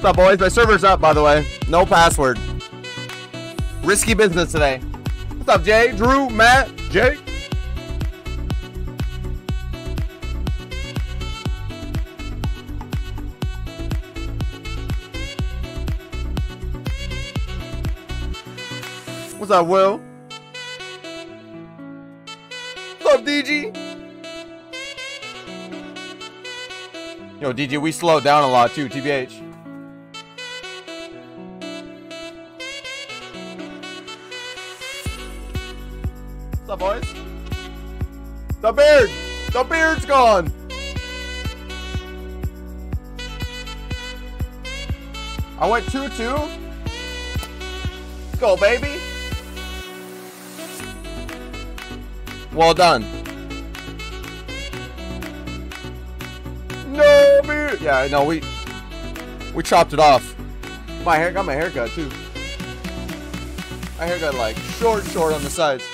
What's up, boys? My server's up, by the way. No password. Risky business today. What's up, Jay? Drew, Matt, Jake? What's up, Will? What's up, DG? Yo, DG, we slowed down a lot too, TBH. The beard! The beard's gone! I went 2-2. Go, baby! Well done. No beard! Yeah, no, we... We chopped it off. My hair got my haircut, too. My hair got, like, short, short on the sides.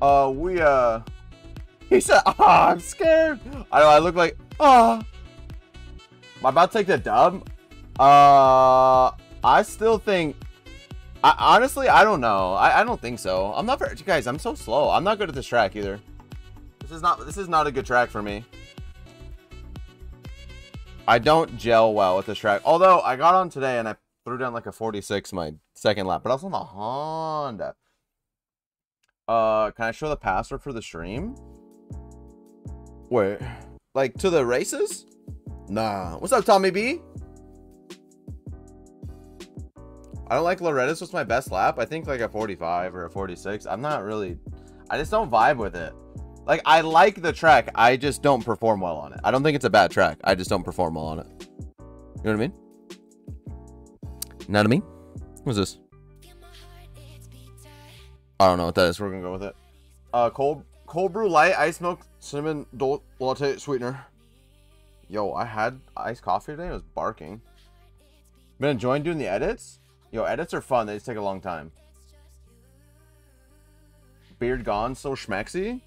Uh, we, uh... He said, ah, I'm scared. I know, I look like, ah. Am I about to take the dub? Uh, I still think... I, honestly, I don't know. I, I don't think so. I'm not very... Guys, I'm so slow. I'm not good at this track either. This is not... This is not a good track for me. I don't gel well with this track. Although, I got on today and I threw down like a 46 my second lap. But I was on the Honda. Uh, can I show the password for the stream? Wait, like to the races? Nah. What's up, Tommy B? I don't like Loretta's What's my best lap. I think like a 45 or a 46. I'm not really, I just don't vibe with it. Like I like the track. I just don't perform well on it. I don't think it's a bad track. I just don't perform well on it. You know what I mean? What I mean? What's this? I don't know what that is. We're gonna go with it. Uh, cold cold brew light ice milk cinnamon latte sweetener. Yo, I had iced coffee today. It was barking. Been enjoying doing the edits. Yo, edits are fun. They just take a long time. Beard gone, so schmexy.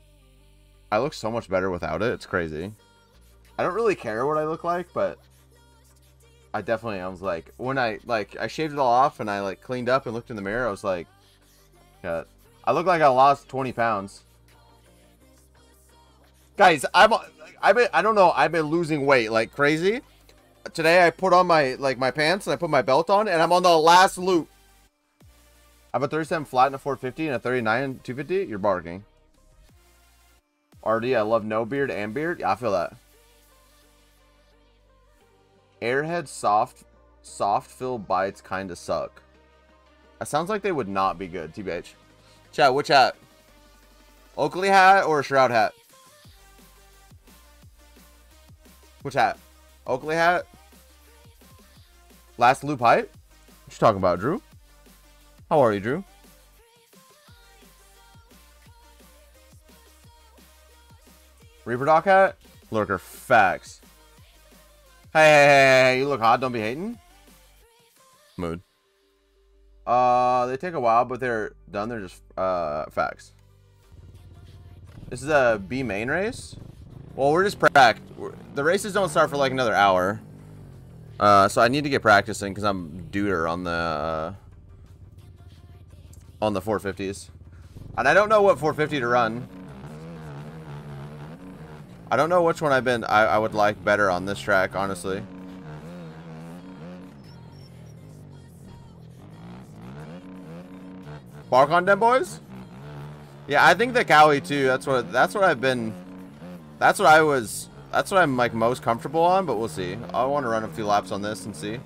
I look so much better without it. It's crazy. I don't really care what I look like, but I definitely I was like when I like I shaved it all off and I like cleaned up and looked in the mirror. I was like, yeah, I look like I lost 20 pounds. Guys, I'm I've been I don't know, I've been losing weight like crazy. Today I put on my like my pants and I put my belt on and I'm on the last loop. I have a 37 flat and a 450 and a 39 and 250. You're barking. RD, I love no beard and beard. Yeah, I feel that. Airhead soft soft fill bites kind of suck. That sounds like they would not be good, TBH. Chat, which hat? Oakley hat or Shroud hat? Which hat? Oakley hat? Last loop height? What you talking about, Drew? How are you, Drew? Reaper Doc hat? Lurker, facts. Hey, hey, hey, hey, you look hot, don't be hating. Mood. Uh, they take a while, but they're done. They're just uh facts. This is a B main race. Well, we're just prac. The races don't start for like another hour. Uh, so I need to get practicing because I'm duder on the uh, on the 450s, and I don't know what 450 to run. I don't know which one I've been. I, I would like better on this track, honestly. Bark on them boys? Yeah, I think the Kawi too. That's what that's what I've been that's what I was that's what I'm like most comfortable on, but we'll see. I want to run a few laps on this and see.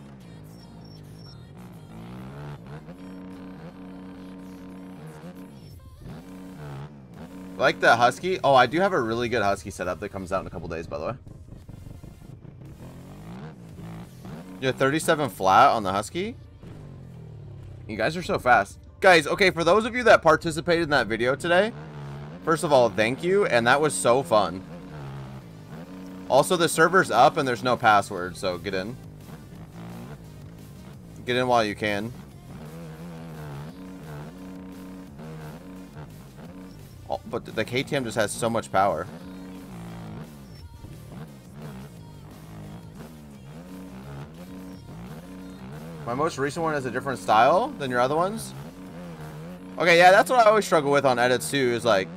Like the Husky. Oh, I do have a really good Husky setup that comes out in a couple days, by the way. You're 37 flat on the Husky. You guys are so fast. Guys, okay, for those of you that participated in that video today, first of all, thank you, and that was so fun. Also, the server's up and there's no password, so get in. Get in while you can. but the KTM just has so much power. My most recent one is a different style than your other ones. Okay, yeah, that's what I always struggle with on edits too, is like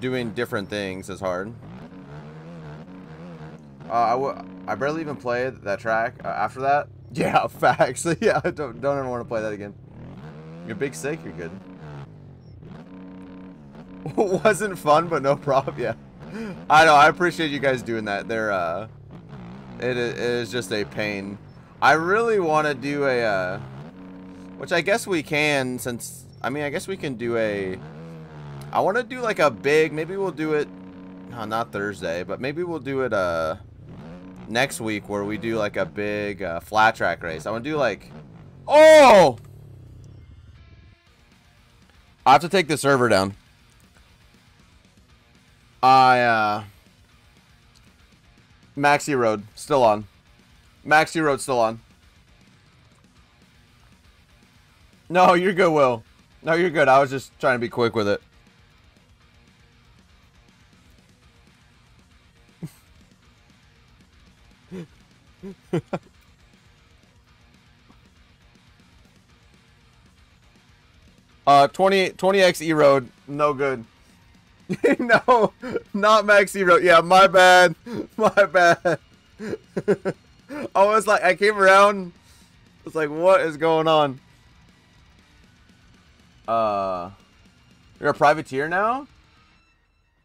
doing different things is hard. Uh, I, w I barely even played that track uh, after that. Yeah, facts. yeah, I don't, don't ever want to play that again. You're big sick, you're good. Wasn't fun, but no problem. Yeah. I know, I appreciate you guys doing that. They're, uh, it, it is just a pain. I really want to do a, uh, which I guess we can since, I mean, I guess we can do a, I want to do like a big, maybe we'll do it, no, not Thursday, but maybe we'll do it, uh, next week where we do like a big uh, flat track race. I want to do like, oh, I have to take the server down. I, uh, Maxi Road, still on. Maxi Road, still on. No, you're good, Will. No, you're good. I was just trying to be quick with it. uh, 20, 20x E-Road, no good. no, not Max E-Road. Yeah, my bad. My bad. I was like, I came around. It's like, what is going on? Uh, you're a privateer now?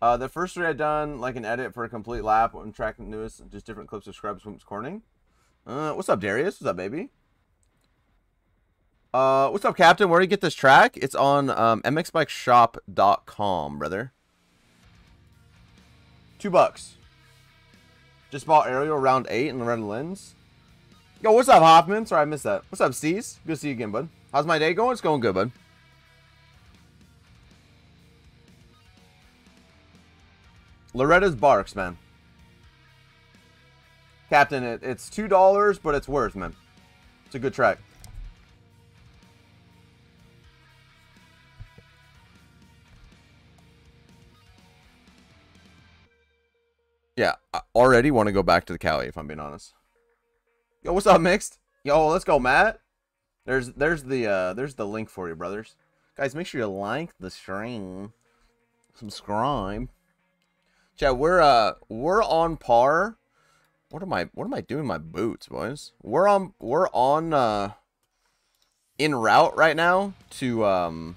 Uh, the first three I done like an edit for a complete lap on track newest, just different clips of Scrubs Swimps Corning. Uh, what's up, Darius? What's up, baby? Uh, what's up, Captain? Where do you get this track? It's on um, mxbikeshop.com, brother. Two bucks. Just bought Ariel round eight and red lens. Yo, what's up, Hoffman? Sorry, I missed that. What's up, Steez? Good to see you again, bud. How's my day going? It's going good, bud. Loretta's Barks, man. Captain, it, it's $2, but it's worth, man. It's a good track. Yeah, I already want to go back to the Cali, if I'm being honest. Yo, what's up, Mixed? Yo, let's go, Matt. There's there's the uh there's the link for you, brothers. Guys, make sure you like the stream. Subscribe. Chad, we're uh we're on par. What am I what am I doing my boots, boys? We're on we're on uh in route right now to um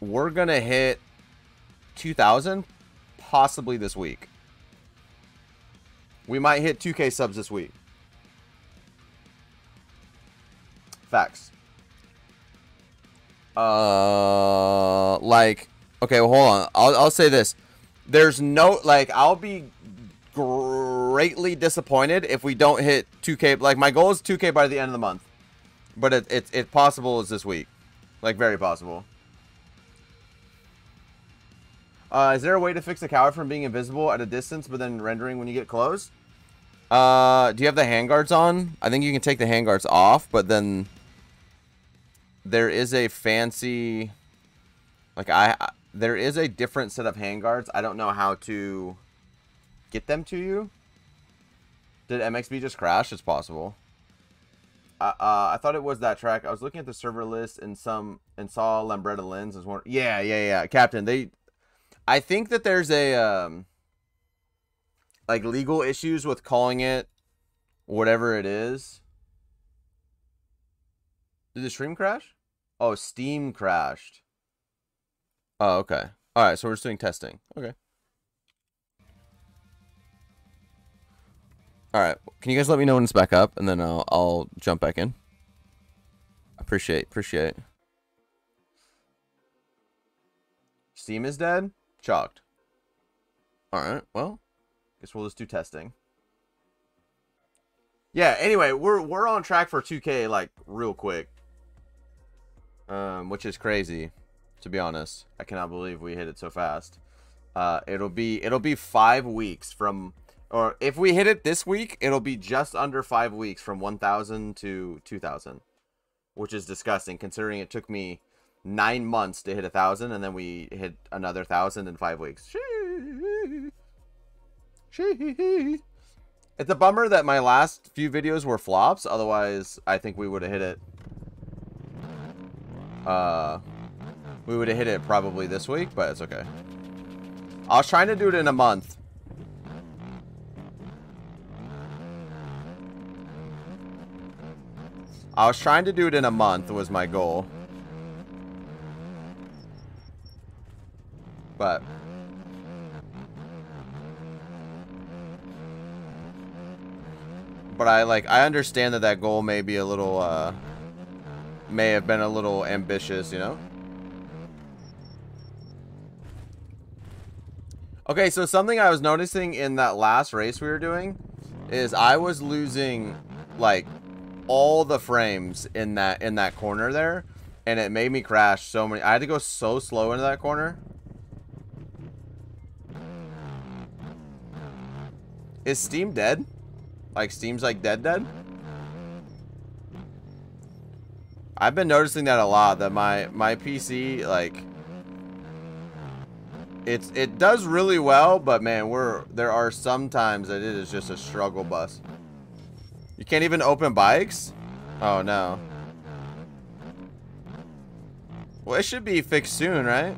we're gonna hit 2000 possibly this week. We might hit 2k subs this week. Facts. Uh like Okay, well, hold on. I'll, I'll say this. There's no, like, I'll be greatly disappointed if we don't hit 2K. Like, my goal is 2K by the end of the month. But it, it, it possible is this week. Like, very possible. Uh, is there a way to fix the coward from being invisible at a distance, but then rendering when you get close? Uh, do you have the handguards on? I think you can take the handguards off, but then there is a fancy, like I, there is a different set of handguards. I don't know how to get them to you. Did MXB just crash? It's possible. Uh, uh, I thought it was that track. I was looking at the server list and some and saw Lambretta Lens as one. Yeah, yeah, yeah. Captain, they. I think that there's a um. Like legal issues with calling it, whatever it is. Did the stream crash? Oh, Steam crashed. Oh, okay. All right, so we're just doing testing. Okay. All right. Can you guys let me know when it's back up, and then I'll, I'll jump back in. Appreciate, appreciate. Steam is dead? Chalked. Alright, well, guess we'll just do testing. Yeah, anyway, we're we're on track for 2K, like, real quick. Um, which is crazy to be honest. I cannot believe we hit it so fast. Uh, it'll be it'll be five weeks from, or if we hit it this week, it'll be just under five weeks from 1,000 to 2,000, which is disgusting considering it took me nine months to hit a thousand, and then we hit another thousand in five weeks. It's a bummer that my last few videos were flops. Otherwise, I think we would have hit it. Uh, we would have hit it probably this week, but it's okay. I was trying to do it in a month. I was trying to do it in a month was my goal. But But I like I understand that that goal may be a little uh may have been a little ambitious, you know? Okay, so something I was noticing in that last race we were doing is I was losing like all the frames in that in that corner there and it made me crash so many I had to go so slow into that corner Is Steam dead? Like Steam's like dead dead? I've been noticing that a lot that my my PC like it's it does really well, but man, we're there are some times that it is just a struggle bus. You can't even open bikes? Oh no. Well, it should be fixed soon, right?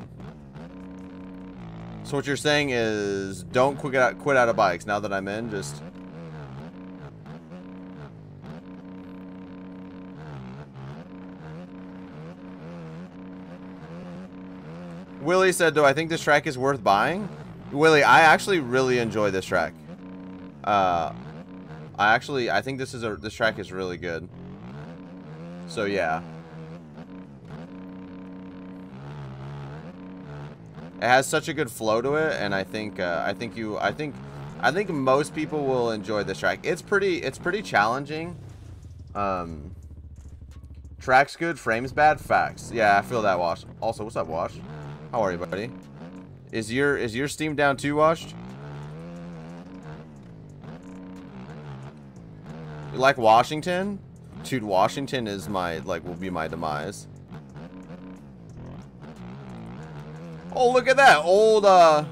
So what you're saying is don't quit out quit out of bikes now that I'm in, just Willie said, do I think this track is worth buying? Willie, I actually really enjoy this track. Uh, I actually, I think this is a, this track is really good. So yeah. It has such a good flow to it, and I think, uh, I think you, I think, I think most people will enjoy this track. It's pretty, it's pretty challenging. Um, track's good, frame's bad, facts. Yeah, I feel that, Wash. Also, what's up, Wash? How are you, buddy? Is your is your Steam down too, Washed? You like Washington? Dude, Washington is my, like, will be my demise. Oh, look at that. Old, uh,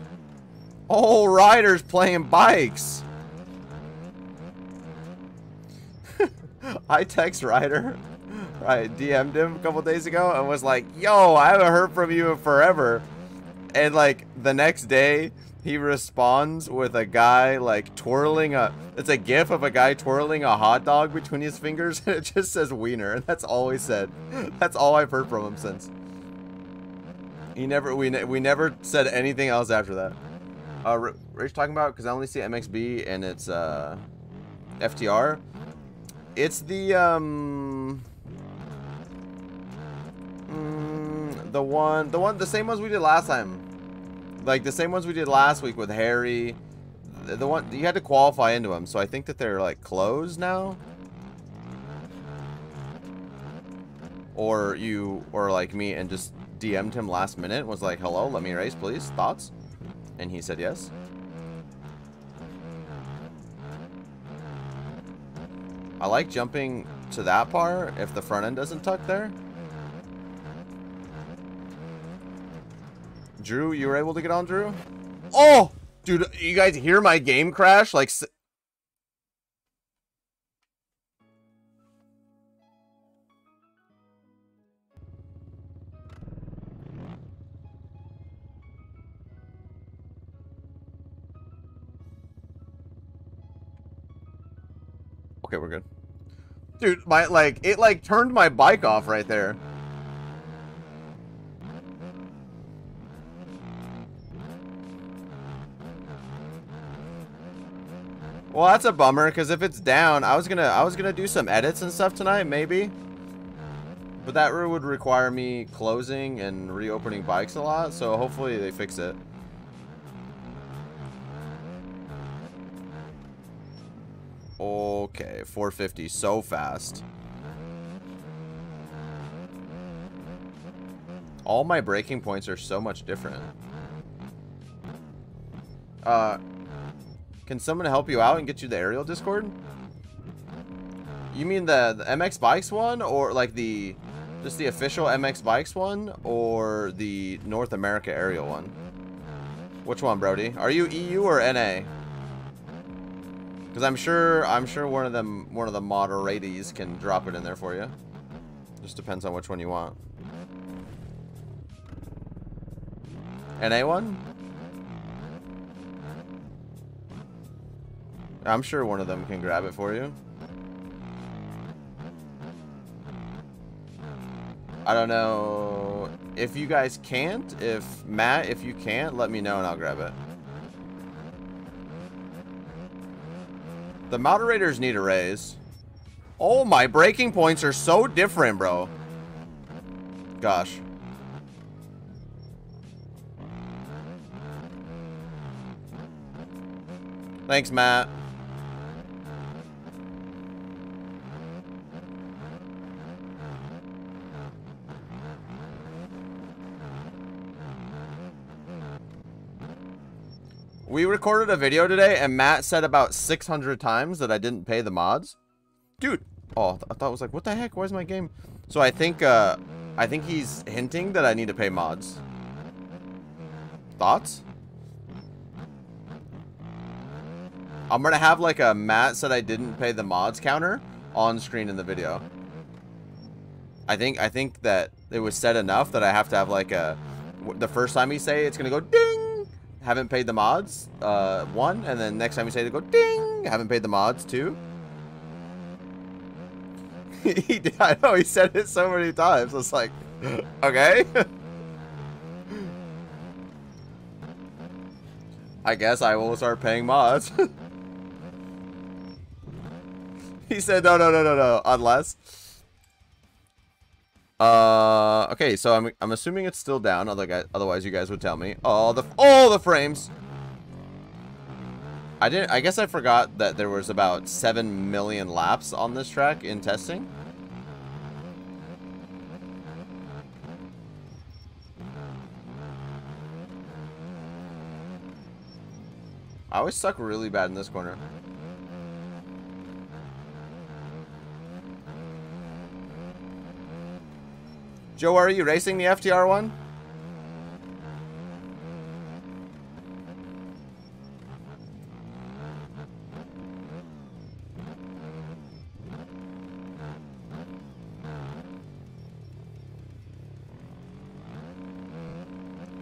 old riders playing bikes. I text Ryder. I DM'd him a couple days ago and was like, yo, I haven't heard from you in forever. And like the next day, he responds with a guy like twirling a it's a gif of a guy twirling a hot dog between his fingers and it just says wiener. And that's all he said. That's all i've heard from him since. He never we, ne we never said anything else after that. Uh rich talking about because i only see mxb and it's uh ftr it's the um Mm, the one, the one, the same ones we did last time. Like the same ones we did last week with Harry. The, the one you had to qualify into them, so I think that they're like closed now. Or you, or like me, and just DM'd him last minute. Was like, "Hello, let me race, please. Thoughts?" And he said yes. I like jumping to that part if the front end doesn't tuck there. Drew, you were able to get on, Drew? Oh! Dude, you guys hear my game crash? Like... Okay, we're good. Dude, my, like, it, like, turned my bike off right there. Well, that's a bummer because if it's down, I was gonna I was gonna do some edits and stuff tonight, maybe. But that would require me closing and reopening bikes a lot, so hopefully they fix it. Okay, 450, so fast. All my braking points are so much different. Uh, can someone help you out and get you the aerial Discord? You mean the, the MX Bikes one? Or like the Just the official MX Bikes one or the North America aerial one? Which one, Brody? Are you EU or NA? Because I'm sure I'm sure one of them one of the moderates can drop it in there for you. Just depends on which one you want. NA one? I'm sure one of them can grab it for you. I don't know if you guys can't. If Matt, if you can't, let me know and I'll grab it. The moderators need a raise. Oh, my breaking points are so different, bro. Gosh. Thanks, Matt. We recorded a video today, and Matt said about 600 times that I didn't pay the mods. Dude. Oh, I thought it was like, what the heck? Why is my game? So I think, uh, I think he's hinting that I need to pay mods. Thoughts? I'm gonna have like a Matt said I didn't pay the mods counter on screen in the video. I think I think that it was said enough that I have to have like a the first time he say it's gonna go ding haven't paid the mods, uh, one, and then next time you say to go ding, haven't paid the mods, two. he did, I know, he said it so many times. It's like, okay. I guess I will start paying mods. he said, no, no, no, no, no, unless. Uh, okay, so I'm I'm assuming it's still down. Otherwise, you guys would tell me. All the all the frames. I didn't. I guess I forgot that there was about seven million laps on this track in testing. I always suck really bad in this corner. Joe, are you racing the FTR one?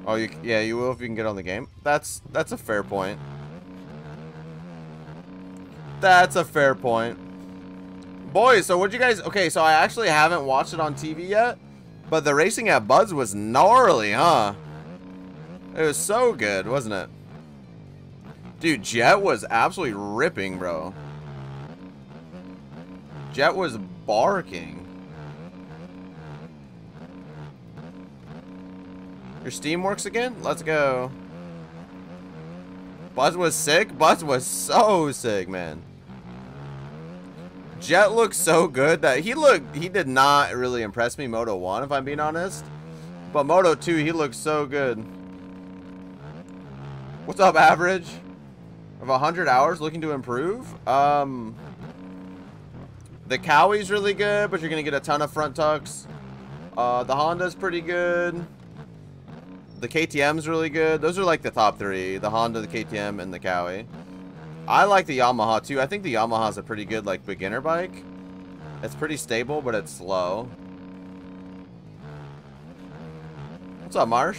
Oh, you, yeah, you will if you can get on the game. That's that's a fair point. That's a fair point. Boys, so what you guys... Okay, so I actually haven't watched it on TV yet. But the racing at Budds was gnarly, huh? It was so good, wasn't it? Dude, Jett was absolutely ripping, bro. Jett was barking. Your Steam works again? Let's go. Budds was sick? Budds was so sick, man. Jett looks so good that he looked, he did not really impress me Moto 1, if I'm being honest. But Moto 2, he looks so good. What's up, average? Of 100 hours looking to improve? Um, the Kawi's really good, but you're going to get a ton of front tucks. Uh, the Honda's pretty good. The KTM's really good. Those are like the top three. The Honda, the KTM, and the Kawi. I like the Yamaha too. I think the Yamaha's a pretty good like beginner bike. It's pretty stable, but it's slow. What's up, Marsh?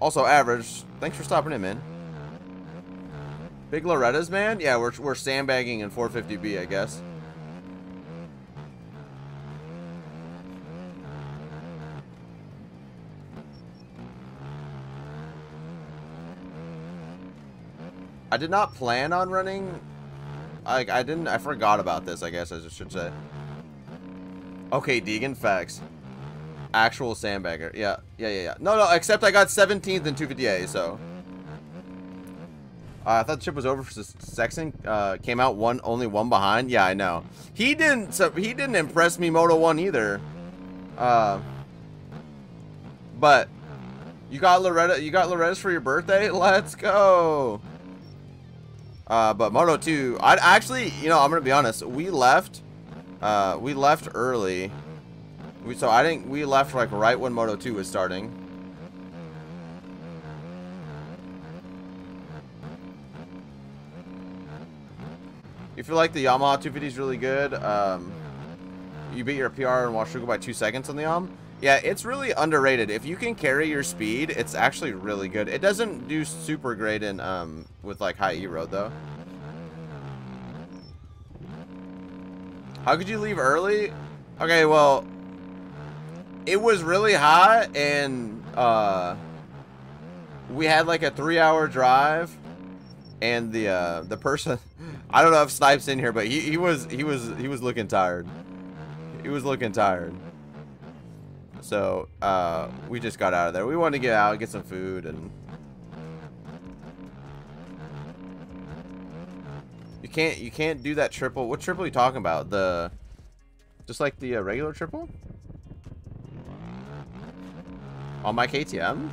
Also average. Thanks for stopping in, man. Big Loretta's, man? Yeah, we're, we're sandbagging in 450B, I guess. I did not plan on running. Like, I didn't, I forgot about this, I guess I should say. Okay, Deegan, facts. Actual sandbagger. Yeah, yeah, yeah, yeah. No, no, except I got 17th in 250A, so. Uh, I thought the chip was over for Sexton. Uh, came out one, only one behind. Yeah, I know. He didn't, so he didn't impress me Moto 1 either. Uh, but you got Loretta, you got Loretta's for your birthday? Let's go. Uh, but Moto 2, I actually, you know, I'm going to be honest. We left, uh, we left early We so I think we left like right when Moto 2 was starting. If you feel like the Yamaha 250 is really good. Um, you beat your PR and Washougal by two seconds on the Yam. Yeah, it's really underrated. If you can carry your speed, it's actually really good. It doesn't do super great in um, with like high E road though. How could you leave early? Okay, well, it was really hot and uh, we had like a three-hour drive, and the uh, the person, I don't know if Snipes in here, but he, he was he was he was looking tired. He was looking tired. So uh, we just got out of there. We wanted to get out, get some food, and you can't you can't do that triple. What triple are you talking about? The just like the uh, regular triple on my KTM.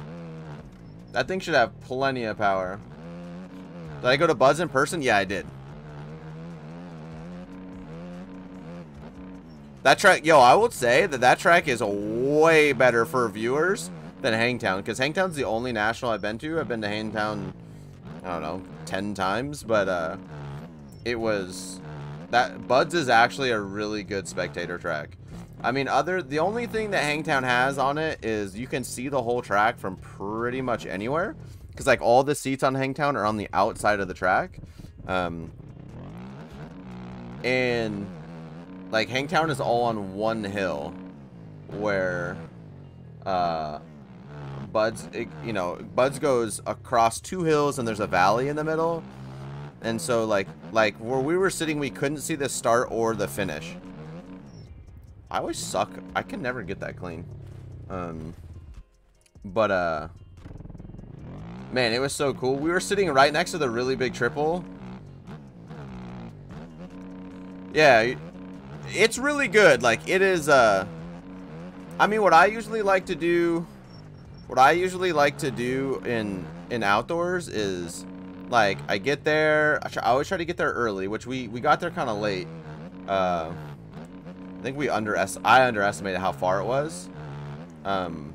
That thing should have plenty of power. Did I go to Budds in person? Yeah, I did. That track, yo, I would say that that track is way better for viewers than Hangtown. Because Hangtown's the only national I've been to. I've been to Hangtown, I don't know, 10 times. But uh, it was... that Budds is actually a really good spectator track. I mean, other the only thing that Hangtown has on it is you can see the whole track from pretty much anywhere. Because, like, all the seats on Hangtown are on the outside of the track. Um, and like Hangtown is all on one hill where uh Budds it, you know Budds goes across two hills and there's a valley in the middle. And so like like where we were sitting we couldn't see the start or the finish. I always suck. I can never get that clean. Um but uh man it was so cool. We were sitting right next to the really big triple. Yeah it's really good. Like, it is, uh... I mean, what I usually like to do... What I usually like to do in, in outdoors is, like, I get there... I, try, I always try to get there early, which we, we got there kind of late. Uh... I think we underest I underestimated how far it was. Um...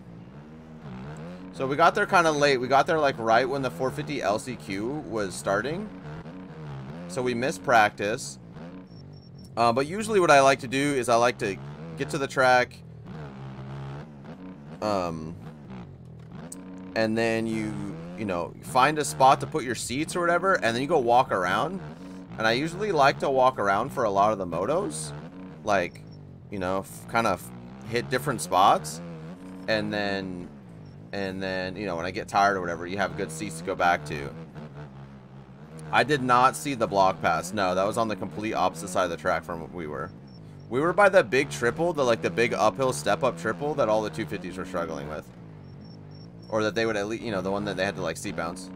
So we got there kind of late. We got there, like, right when the 450 LCQ was starting. So we missed practice. Uh, but usually what I like to do is I like to get to the track. Um, and then you, you know, find a spot to put your seats or whatever. And then you go walk around. And I usually like to walk around for a lot of the motos. Like, you know, kind of hit different spots. And then, and then, you know, when I get tired or whatever, you have good seats to go back to. I did not see the block pass. No, that was on the complete opposite side of the track from what we were. We were by the big triple, the like the big uphill step up triple that all the 250s were struggling with. Or that they would at least, you know, the one that they had to like seat bounce.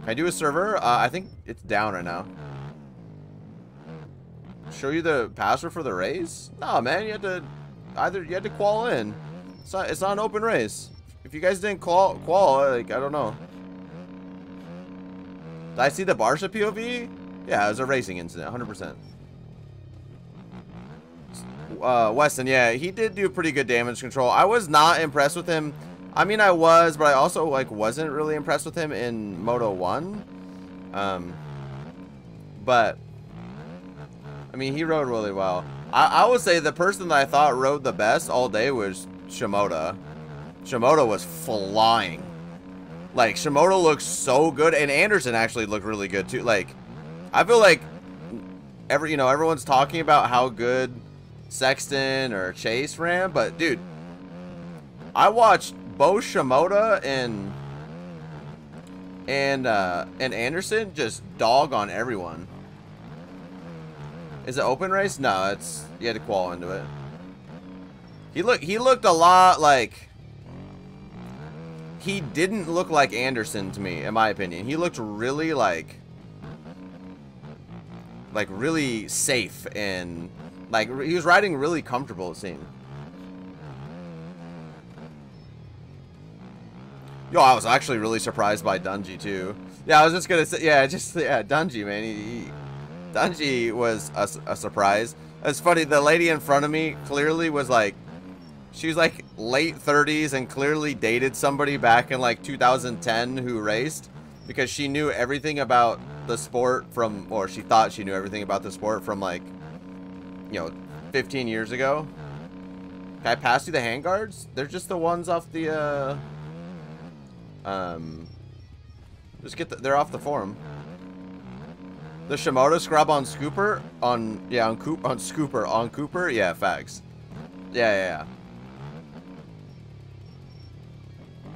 Can I do a server? Uh, I think it's down right now. Show you the password for the race? No, man, you had to either you had to qual in. It's not, it's not an open race. If you guys didn't qual, qual like I don't know. Did I see the Barcia POV? Yeah, it was a racing incident, 100%. Uh, Weston, yeah, he did do pretty good damage control. I was not impressed with him. I mean, I was, but I also, like, wasn't really impressed with him in Moto 1. Um, but, I mean, he rode really well. I, I would say the person that I thought rode the best all day was Shimoda. Shimoda was flying. Like, Shimoda looks so good, and Anderson actually looked really good, too. Like, I feel like, every you know, everyone's talking about how good Sexton or Chase ran, but, dude, I watched both Shimoda and and uh, and Anderson just dog on everyone. Is it open race? No, it's you had to qual into it. He look he looked a lot like he didn't look like Anderson to me, in my opinion. He looked really like, like really safe and like he was riding really comfortable. It seemed. Yo, I was actually really surprised by Dungey too. Yeah, I was just gonna say, yeah, just yeah, Dungey, man. He, he Dungey was a, a surprise. It's funny. The lady in front of me clearly was like she was like late 30s and clearly dated somebody back in like 2010 who raced because she knew everything about the sport from, or she thought she knew everything about the sport from like, you know, 15 years ago. Can I pass you the handguards? They're just the ones off the, uh, um, just get the, they're off the forum. The Shimoda scrub on Scooper? On, yeah, on Coop, on Scooper, on Cooper? Yeah, facts. Yeah, yeah, yeah.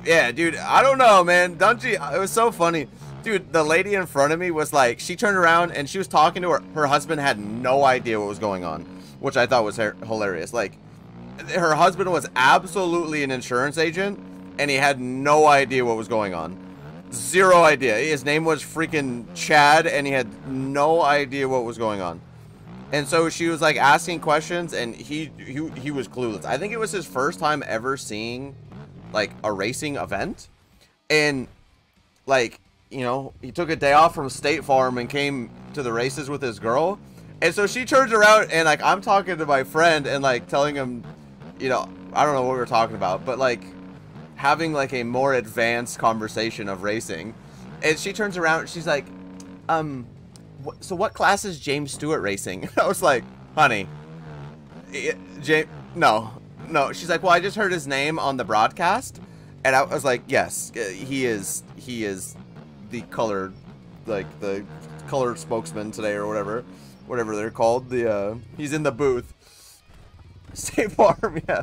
Yeah, dude, I don't know, man. Dungey, it was so funny. Dude, the lady in front of me was like, she turned around and she was talking to her. Her husband had no idea what was going on, which I thought was hilarious. Like, her husband was absolutely an insurance agent and he had no idea what was going on. Zero idea. His name was freaking Chad and he had no idea what was going on. And so she was like asking questions and he, he, he was clueless. I think it was his first time ever seeing like a racing event. And like you know he took a day off from state farm and came to the races with his girl. And so she turns around and like i'm talking to my friend and like telling him you know i don't know what we were talking about but like having like a more advanced conversation of racing. And she turns around she's like um wh so what class is james stewart racing? I was like honey james no no, she's like, well, I just heard his name on the broadcast, and I was like, yes, uh, he is, he is the color, like the color spokesman today or whatever, whatever they're called. The uh, he's in the booth. State Farm, yeah,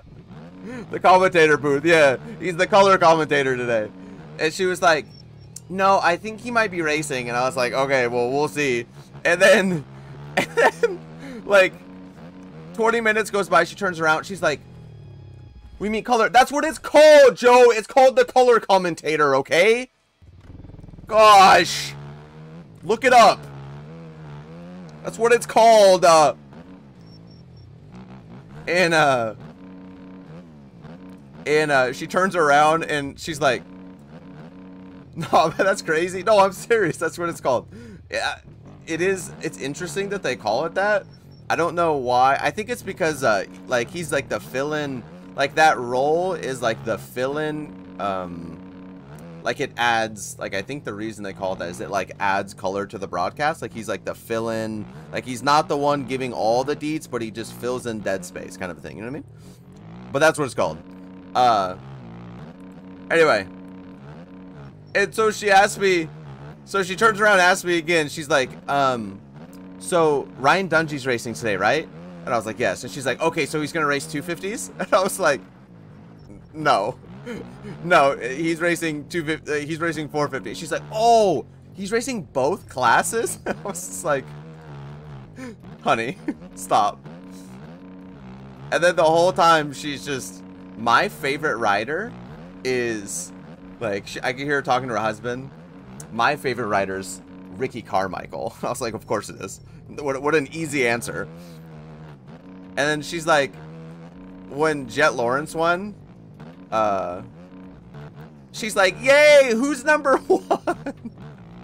the commentator booth, yeah, he's the color commentator today, and she was like, no, I think he might be racing, and I was like, okay, well, we'll see, and then, and then, like. 20 minutes goes by, she turns around, she's like, we mean color. That's what it's called, Joe. It's called the color commentator, okay? Gosh. Look it up. That's what it's called. Uh, and, uh... And, uh, she turns around and she's like... No, man, that's crazy. No, I'm serious. That's what it's called. Yeah, it is... It's interesting that they call it that. I don't know why. I think it's because, uh, like, he's like the fill-in like that role is like the fill-in um like it adds like i think the reason they call it that is it like adds color to the broadcast. Like he's like the fill-in like he's not the one giving all the deets but he just fills in dead space kind of a thing you know what i mean? But that's what it's called. Uh anyway. And so she asked me so she turns around and asks me again. She's like um so ryan dungey's racing today right and I was like, yes. And she's like, okay, so he's going to race 250s? And I was like, no. No, he's racing 250, uh, he's racing 450. She's like, oh, he's racing both classes? I was just like, honey, stop. And then the whole time she's just, my favorite rider is, like, she, I can hear her talking to her husband. My favorite rider's Ricky Carmichael. I was like, of course it is. What, what an easy answer. And then she's like, when Jett Lawrence won, uh, she's like, yay, who's number one?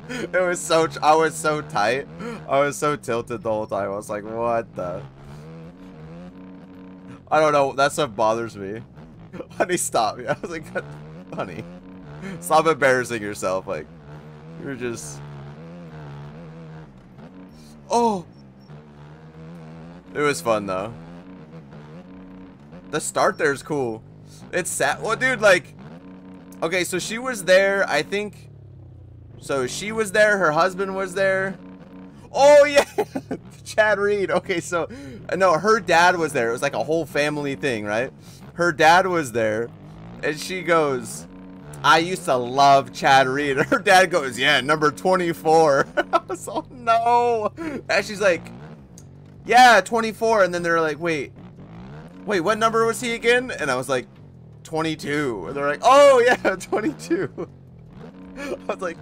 it was so, I was so tight. I was so tilted the whole time. I was like, what the? I don't know. That stuff bothers me. honey, stop. I was like, honey, stop embarrassing yourself. Like, you're just... Oh, it was fun though. The start there is cool. It's sad. Well, dude, like, okay, so she was there. I think. So she was there. Her husband was there. Oh yeah, Chad Reed. Okay, so uh, no, her dad was there. It was like a whole family thing, right? Her dad was there, and she goes, "I used to love Chad Reed." her dad goes, "Yeah, number 24." I was oh no, and she's like, yeah, 24. And then they're like, wait, wait, what number was he again? And I was like, 22. And they're like, oh yeah, 22. I was like,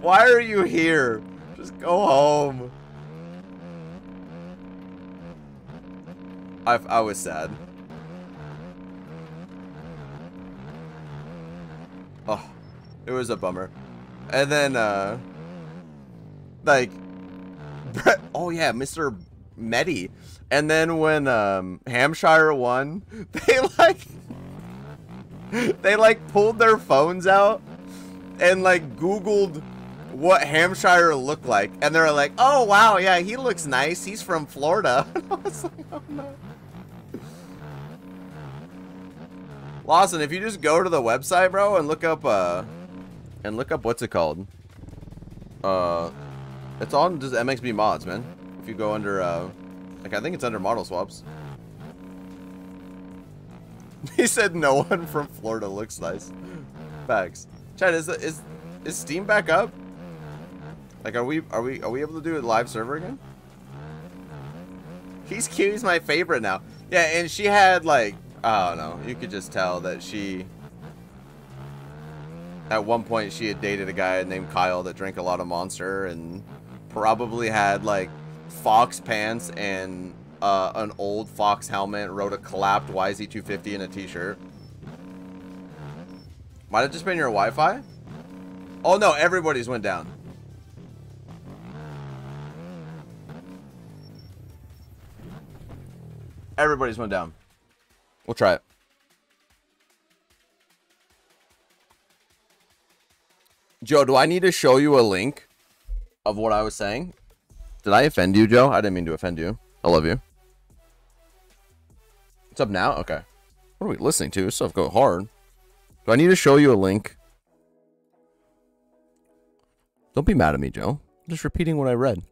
why are you here? Just go home. I, I was sad. Oh, it was a bummer. And then, uh, like, oh yeah, Mr. Medi. And then when um, Hampshire won, they like they like pulled their phones out and like Googled what Hampshire looked like, and they're like, "Oh wow, yeah, he looks nice. He's from Florida." I was like, "Oh no." Lawson, if you just go to the website, bro, and look up uh, and look up what's it called? Uh, it's on just MXB mods, man. If you go under uh, like I think it's under model swaps. he said no one from Florida looks nice. Facts. Chad, is is is Steam back up? Like, are we are we are we able to do a live server again? He's cute. He's my favorite now. Yeah, and she had like I don't know. You could just tell that she. At one point, she had dated a guy named Kyle that drank a lot of Monster and probably had like Fox pants and uh, an old Fox helmet, rode a collapsed YZ250 in a t-shirt. Might have just been your Wi-Fi? Oh no, everybody's went down. Everybody's went down. We'll try it. Joe, do I need to show you a link of what I was saying? Did I offend you, Joe? I didn't mean to offend you. I love you. It's up now? Okay. What are we listening to? Stuff go hard. Do I need to show you a link? Don't be mad at me, Joe. I'm just repeating what I read.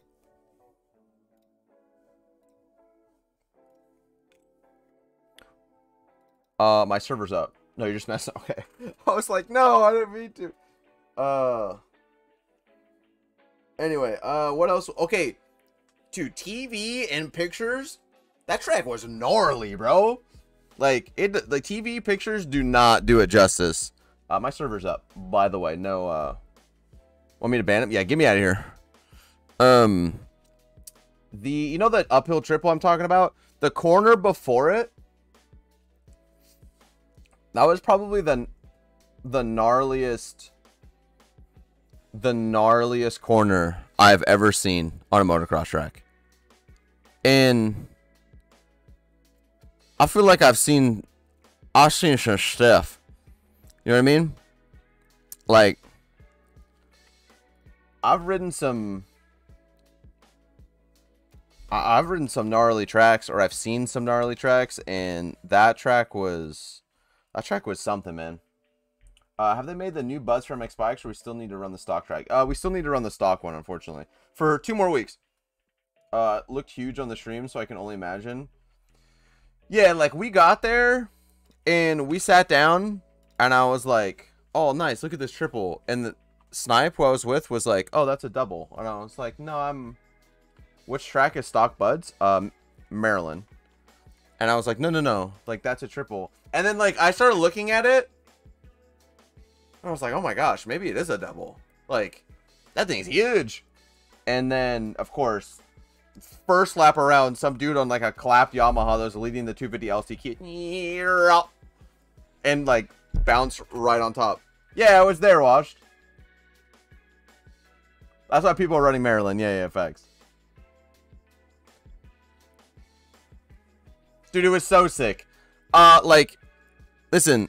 Uh, my server's up. No, you're just messing. Okay. I was like, no, I didn't mean to. Uh. Anyway, uh, what else? Okay, to TV and pictures, that track was gnarly, bro. Like it, the TV pictures do not do it justice. Uh, my server's up, by the way. No, uh, want me to ban him? Yeah, get me out of here. Um, the you know that uphill triple I'm talking about? The corner before it, that was probably the the gnarliest the gnarliest corner I've ever seen on a motocross track. And I feel like I've seen I've seen some stuff. You know what I mean? Like I've ridden some I've ridden some gnarly tracks or I've seen some gnarly tracks and that track was that track was something, man. Uh, have they made the new Budds from X Bikes, or we still need to run the stock track? Uh, we still need to run the stock one, unfortunately, for two more weeks. Uh, looked huge on the stream, so I can only imagine. Yeah, like we got there, and we sat down, and I was like, "Oh, nice! Look at this triple." And the snipe who I was with was like, "Oh, that's a double," and I was like, "No, I'm." Which track is stock Budds? Um, Maryland. And I was like, "No, no, no! Like that's a triple." And then like I started looking at it I was like, oh my gosh, maybe it is a double. Like, that thing's huge. And then, of course, first lap around, some dude on like a clapped Yamaha that was leading the 250 LT kit. And like, bounced right on top. Yeah, I was there, washed. That's why people are running Maryland. Yeah, yeah, facts. Dude, it was so sick. Uh, like, listen,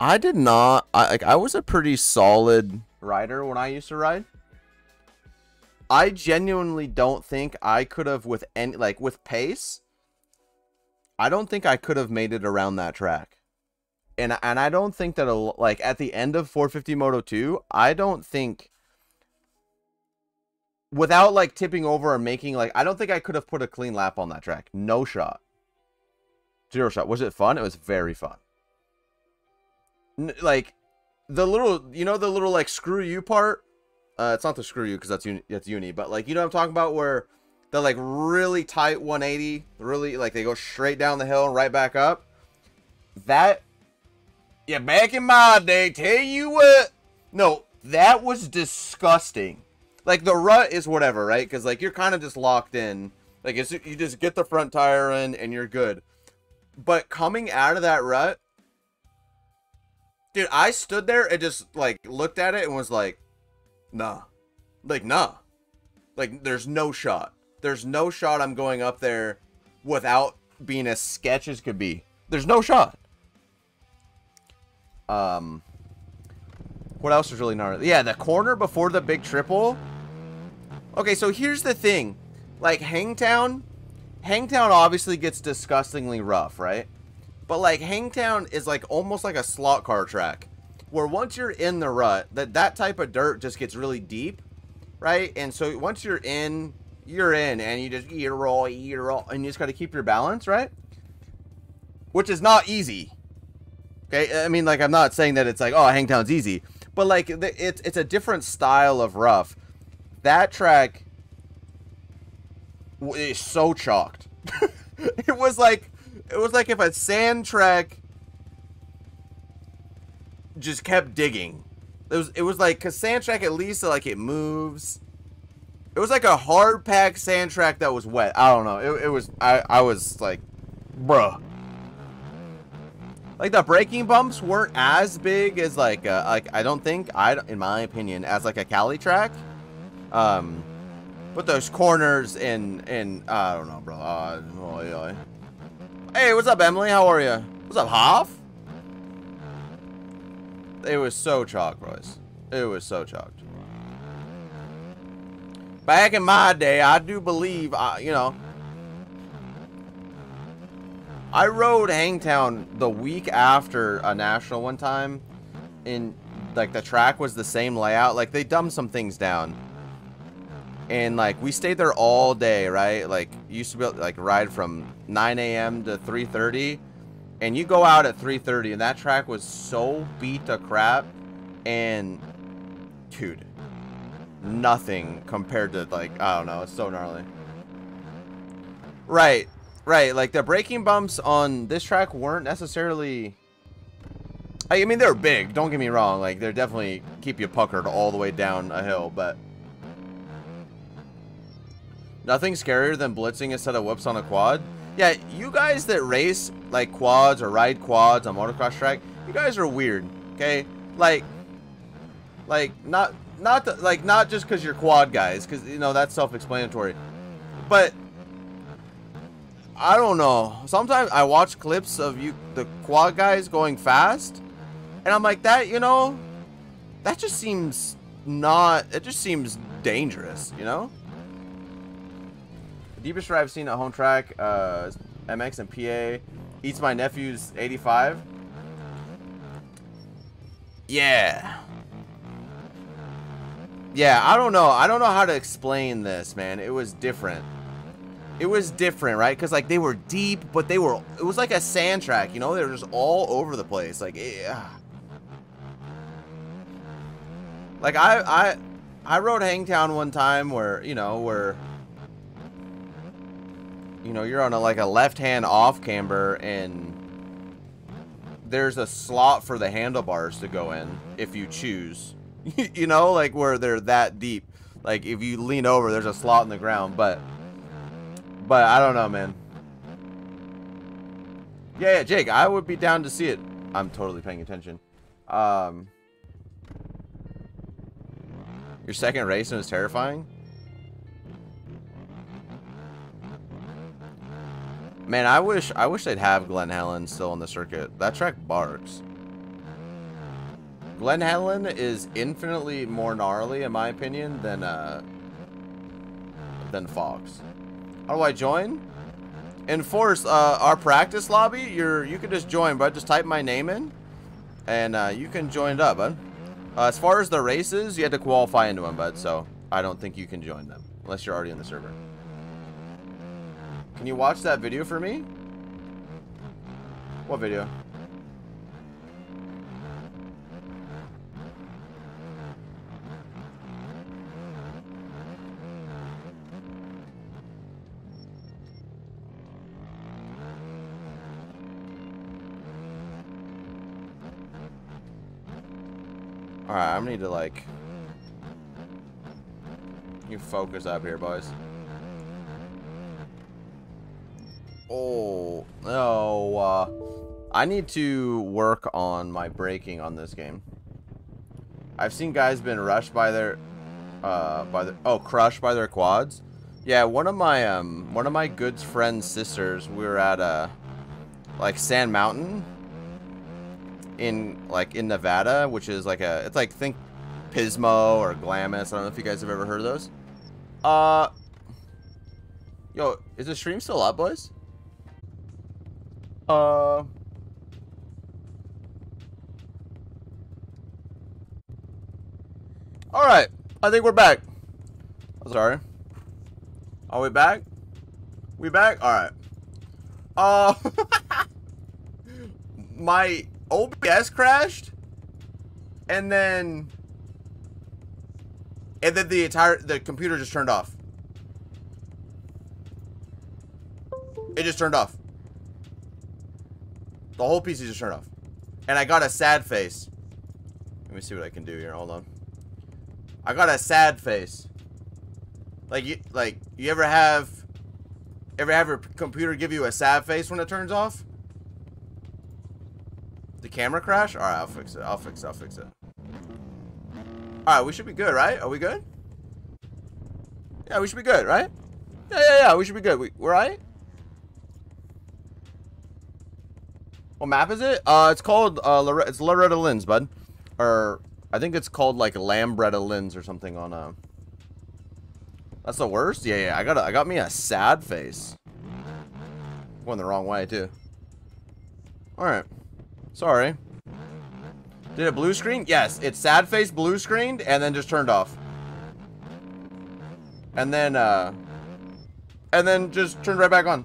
I did not. I like. I was a pretty solid rider when I used to ride. I genuinely don't think I could have with any like with pace. I don't think I could have made it around that track. And and I don't think that a, like at the end of 450 Moto 2, I don't think without like tipping over and making like I don't think I could have put a clean lap on that track. No shot. Zero shot. Was it fun? It was very fun like the little you know the little like screw you part? Uh it's not the screw you because that's uni that's uni but like you know what i'm talking about where the like really tight 180 really like they go straight down the hill and right back up? That yeah back in my day tell you what no that was disgusting. Like the rut is whatever right? Because like you're kind of just locked in. Like it's you just get the front tire in and you're good. But coming out of that rut Dude, I stood there and just like looked at it and was like, nah. Like, nah. Like, there's no shot. There's no shot I'm going up there without being as sketch as could be. There's no shot. Um, what else is really gnarly? Yeah, the corner before the big triple. Okay, so here's the thing. Like, Hangtown, Hangtown obviously gets disgustingly rough, right? But, like, Hangtown is, like, almost like a slot car track. Where once you're in the rut, that, that type of dirt just gets really deep, right? And so once you're in, you're in, and you just it roll, eat roll, and you just got to keep your balance, right? Which is not easy. Okay, I mean, like, I'm not saying that it's like, oh, Hangtown's easy. But, like, it's, it's a different style of rough. That track is so chalked. it was like, it was like if a sand track just kept digging. It was, it was like, cause sand track at least, like, it moves. It was like a hard pack sand track that was wet. I don't know. It, it was, I, I was like, bruh. Like the braking bumps weren't as big as like uh, like I don't think I in my opinion as like a Cali track. Um, but those corners and uh, I don't know, bro. Uh, oh, yeah. Hey, what's up, Emily? How are you? What's up, Hoff? It was so chalk, boys. It was so chalked. Back in my day, I do believe, uh, you know, I rode Hangtown the week after a national one time, and like the track was the same layout. Like they dumbed some things down, and like we stayed there all day, right? Like used to be like ride from 9 a.m. to 3:30, and you go out at 3:30, and that track was so beat to crap, and dude, nothing compared to like I don't know, it's so gnarly. Right, Right, like the braking bumps on this track weren't necessarily... I mean, they're big, don't get me wrong. Like, they're definitely keep you puckered all the way down a hill, but... Nothing scarier than blitzing a set of whoops on a quad. Yeah, you guys that race, like, quads or ride quads on motocross track, you guys are weird, okay? Like, like, not, not, the, like, not just because you're quad guys, because, you know, that's self-explanatory. But I don't know. Sometimes I watch clips of you, the quad guys going fast, and I'm like, that, you know, that just seems not, it just seems dangerous, you know? Deepest ride I've seen at home track, uh, MX and PA, eats my nephew's 85. Yeah. Yeah, I don't know. I don't know how to explain this, man. It was different it was different, right? Because like they were deep, but they were it was like a sand track, you know? They were just all over the place. Like yeah. Like I I I rode Hangtown one time where, you know, where you know, you're on a like a left-hand off camber and there's a slot for the handlebars to go in if you choose. you know, like where they're that deep. Like if you lean over, there's a slot in the ground, but but I don't know, man. Yeah, yeah, Jake, I would be down to see it. I'm totally paying attention. Um, your second race was terrifying? Man, I wish I wish they'd have Glen Helen still on the circuit. That track barks. Glen Helen is infinitely more gnarly, in my opinion, than uh, than Fox. How do I join? Enforce uh, our practice lobby. You're you can just join, but just type my name in, and uh, you can join it up, bud. Uh, as far as the races, you had to qualify into them, bud. So I don't think you can join them unless you're already in the server. Can you watch that video for me? What video? Alright, I'm gonna need to like... You focus up here, boys. Oh, no. Uh, I need to work on my braking on this game. I've seen guys been rushed by their... Uh, by the... Oh, crushed by their quads. Yeah, one of my um one of my good friend's sisters, we were at uh like Sand Mountain in like in Nevada, which is like a it's like think Pismo or Glamis. I don't know if you guys have ever heard of those. Uh Yo, is the stream still up, boys? Uh Alright, I think we're back. I'm sorry. Are we back? We back? Alright. Uh, my OBS crashed, and then, and then the entire, the computer just turned off. It just turned off. The whole PC just turned off. And I got a sad face. Let me see what I can do here. Hold on. I got a sad face. Like you, like you ever have, ever have your computer give you a sad face when it turns off? The camera crash? All right, I'll fix it. I'll fix it. I'll fix it. All right, we should be good, right? Are we good? Yeah, we should be good, right? Yeah, yeah, yeah. We should be good. We, we're right. What map is it? Uh, it's called uh, Lore it's Loretta Lynn's, bud. Or I think it's called like Lambretta Lynn's or something on uh. That's the worst? Yeah, yeah. I got a, I got me a sad face. Went the wrong way, too. Alright. Sorry. Did it blue screen? Yes, it's sad face blue screened and then just turned off. And then, uh... And then just turned right back on.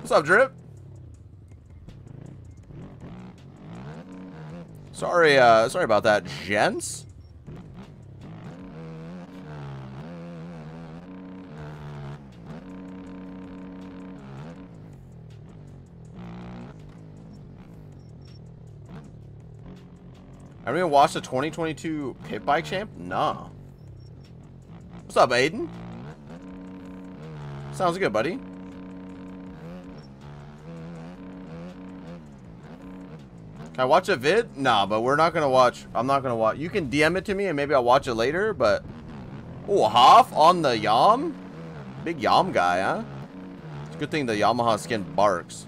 What's up, Drip? Sorry, uh, sorry about that, gents. Are we gonna watch the 2022 Pit Bike Champ? No. What's up, Aiden? Sounds good, buddy. Can I watch a vid? Nah, but we're not gonna watch. I'm not gonna watch. You can DM it to me and maybe I'll watch it later, but. Oh, Hoff on the Yam? Big Yam guy, huh? It's a good thing the Yamaha skin barks.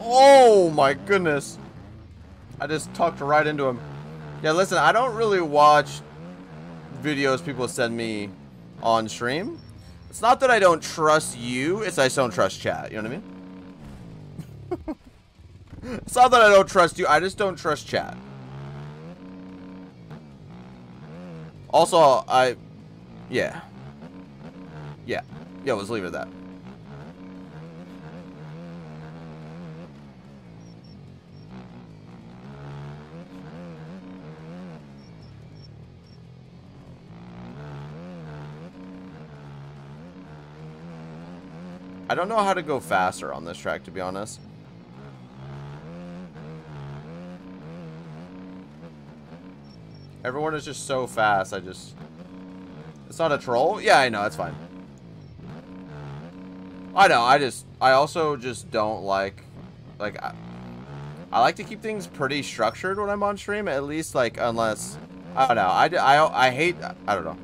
Oh my goodness. I just talked right into him. Yeah, listen, I don't really watch videos people send me on stream. It's not that I don't trust you, it's I just don't trust chat. You know what I mean? it's not that I don't trust you, I just don't trust chat. Also, I... Yeah. Yeah. Yeah, let's leave it at that. I don't know how to go faster on this track, to be honest. Everyone is just so fast, I just... It's not a troll? Yeah, I know, that's fine. I know, I just... I also just don't like... Like, I, I like to keep things pretty structured when I'm on stream, at least, like, unless... I don't know, I, I, I hate... I don't know.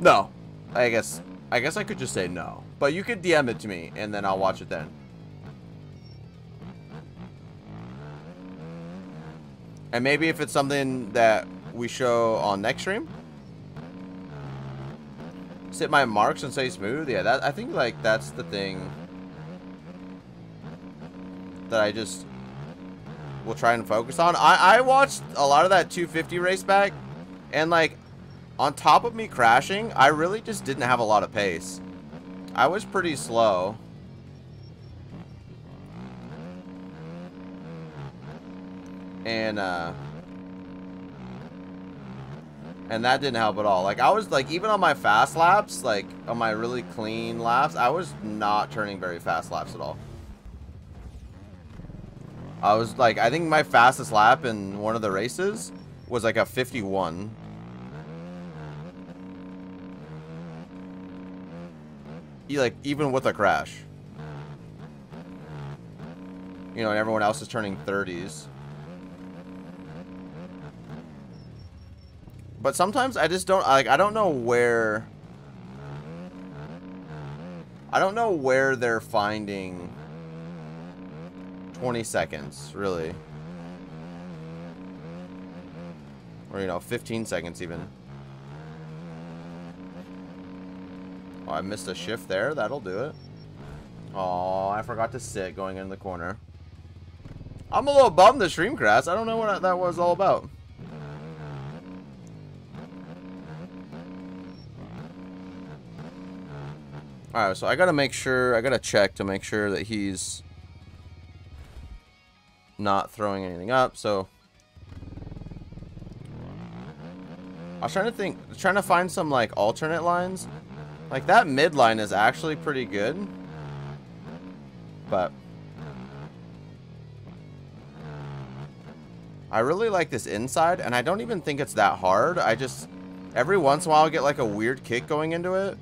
No. I guess... I guess I could just say no. But you could DM it to me, and then I'll watch it then. And maybe if it's something that we show on next stream. Sit my marks and say smooth. Yeah, that I think like that's the thing that I just will try and focus on. I, I watched a lot of that 250 race back, and like on top of me crashing, I really just didn't have a lot of pace. I was pretty slow. And, uh... And that didn't help at all. Like, I was, like, even on my fast laps, like, on my really clean laps, I was not turning very fast laps at all. I was, like, I think my fastest lap in one of the races was, like, a 51. Like even with a crash. You know, and everyone else is turning 30s. But sometimes I just don't like I don't know where I don't know where they're finding 20 seconds, really. Or, you know, 15 seconds even. Oh, I missed a shift there. That'll do it. Oh, I forgot to sit going in the corner. I'm a little bummed the stream crashed. I don't know what that was all about. Alright, so I gotta make sure, I gotta check to make sure that he's not throwing anything up, so... I was trying to think, trying to find some, like, alternate lines. Like, that mid line is actually pretty good. But... I really like this inside, and I don't even think it's that hard. I just... Every once in a while, I get, like, a weird kick going into it.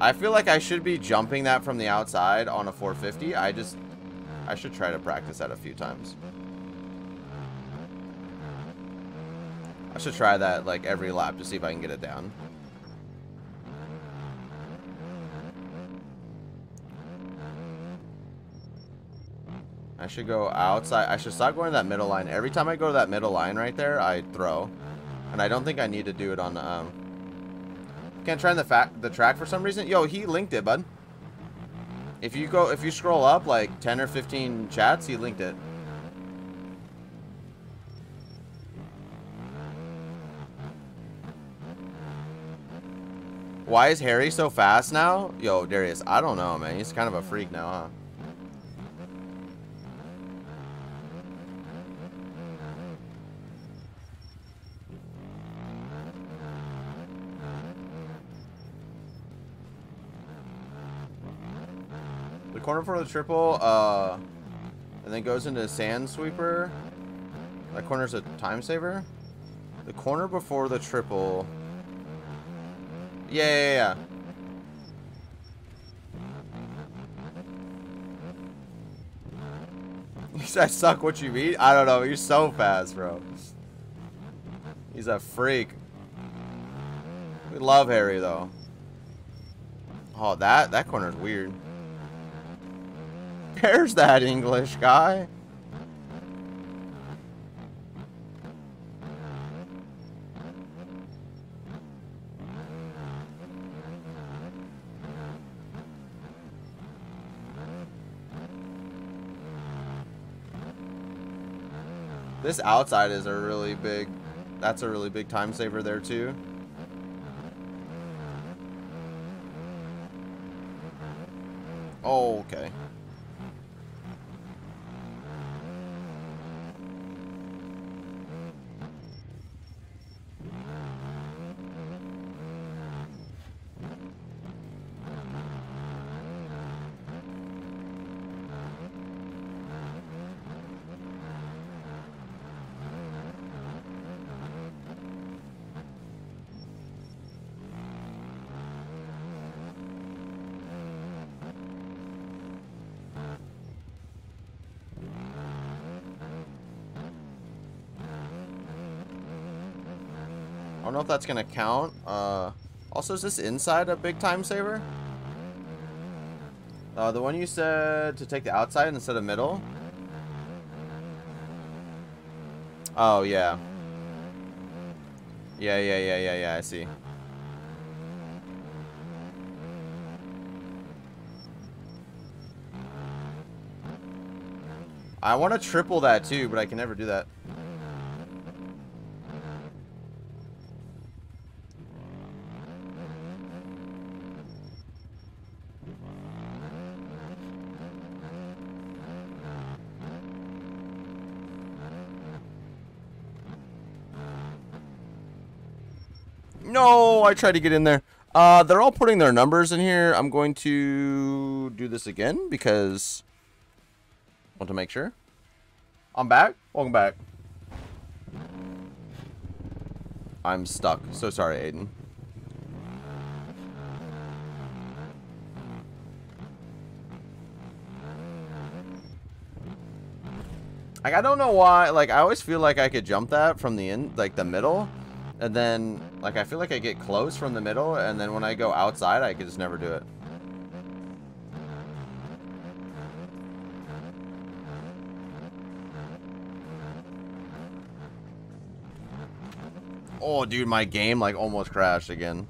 I feel like I should be jumping that from the outside on a 450. I just... I should try to practice that a few times. I should try that like every lap to see if I can get it down. I should go outside. I should stop going to that middle line. Every time I go to that middle line right there, I throw. And I don't think I need to do it on the... um, can't try the fact the track for some reason. Yo, he linked it, bud. If you go, if you scroll up like 10 or 15 chats, he linked it. Why is Harry so fast now? Yo, Darius, I don't know, man. He's kind of a freak now, huh? The corner for the triple, uh, and then goes into sand sweeper. That corner's a time saver. The corner before the triple. Yeah, yeah, yeah. I suck what you mean? I don't know. You're so fast, bro. He's a freak. We love Harry, though. Oh, that, that corner's weird. There's that English guy. This outside is a really big, that's a really big time saver there too. Oh, okay. If that's going to count. Uh, also, is this inside a big time saver? Uh, the one you said to take the outside instead of middle? Oh, yeah. Yeah, yeah, yeah, yeah, yeah, I see. I want to triple that too, but I can never do that. Oh, I tried to get in there. Uh, they're all putting their numbers in here. I'm going to do this again because I want to make sure. I'm back. Welcome back. I'm stuck. So sorry, Aiden. Like, I don't know why. Like, I always feel like I could jump that from the end, like the middle. And then, like, I feel like I get close from the middle. And then when I go outside, I could just never do it. Oh, dude, my game, like, almost crashed again.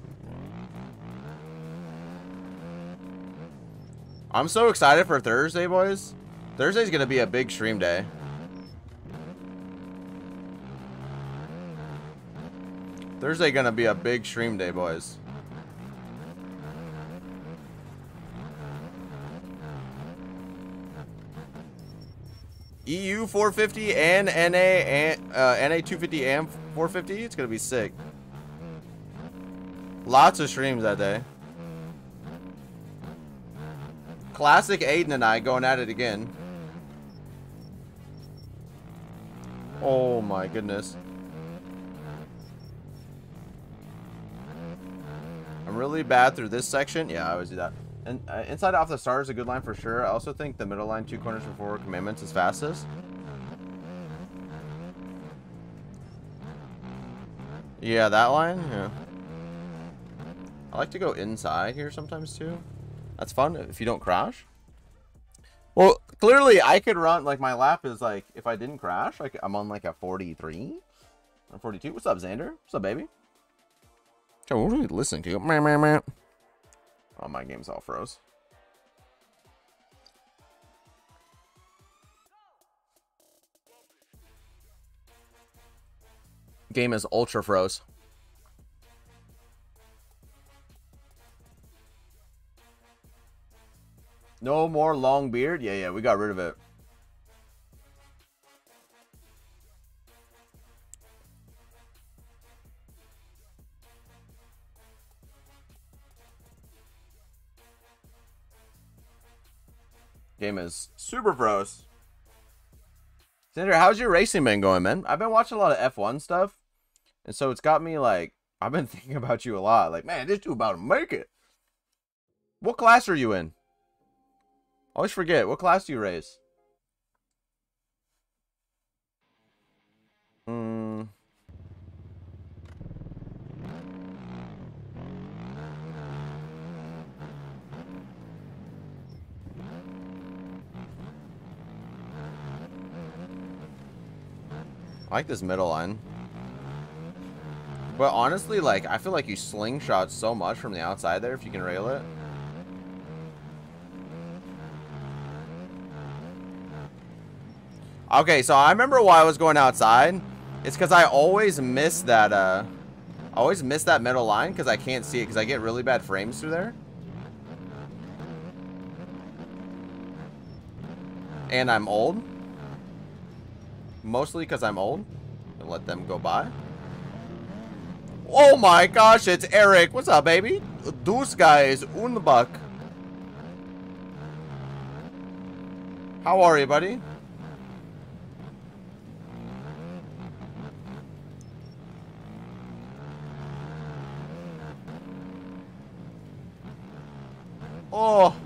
I'm so excited for Thursday, boys. Thursday's going to be a big stream day. Thursday to be a big stream day, boys. EU 450 and NA and uh, NA 250 and 450. It's gonna be sick. Lots of streams that day. Classic Aiden and I going at it again. Oh my goodness. Really bad through this section. Yeah, I always do that. And uh, inside off the star is a good line for sure. I also think the middle line, two corners for four commandments is fastest. Yeah, that line? Yeah. I like to go inside here sometimes too. That's fun if you don't crash. Well, clearly I could run, like my lap is like, if I didn't crash, like I'm on like a 43 or 42. What's up, Xander? What's up, baby? Joe, what are we listening to? Meh, meh, meh. Oh, my game's all froze. Game is ultra froze. No more long beard? Yeah, yeah, we got rid of it. Game is super pros. Cinder, how's your racing been going, man? I've been watching a lot of F1 stuff. And so it's got me like, I've been thinking about you a lot. Like, man, this dude about to make it. What class are you in? Always forget. What class do you race? Hmm. I like this middle line. But honestly, like, I feel like you slingshot so much from the outside there if you can rail it. Okay, so I remember why I was going outside. It's because I always miss that, uh... I always miss that middle line because I can't see it because I get really bad frames through there. And I'm old. Mostly because I'm old. and Let them go by. Oh my gosh, it's Eric. What's up, baby? Those guys, Unbuck. How are you, buddy? Oh.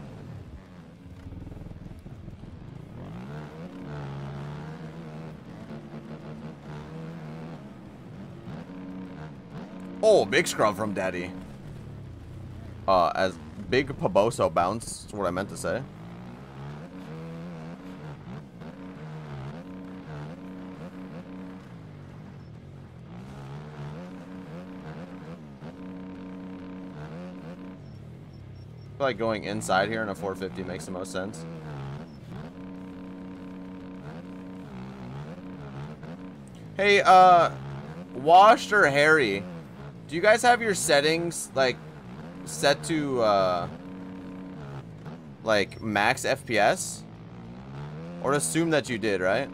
Oh, big scrub from Daddy. Uh, as big Paboso bounce, is what I meant to say. like going inside here in a 450 makes the most sense. Hey, uh, Washed or Harry, do you guys have your settings, like, set to, uh, like, max FPS? Or assume that you did, right?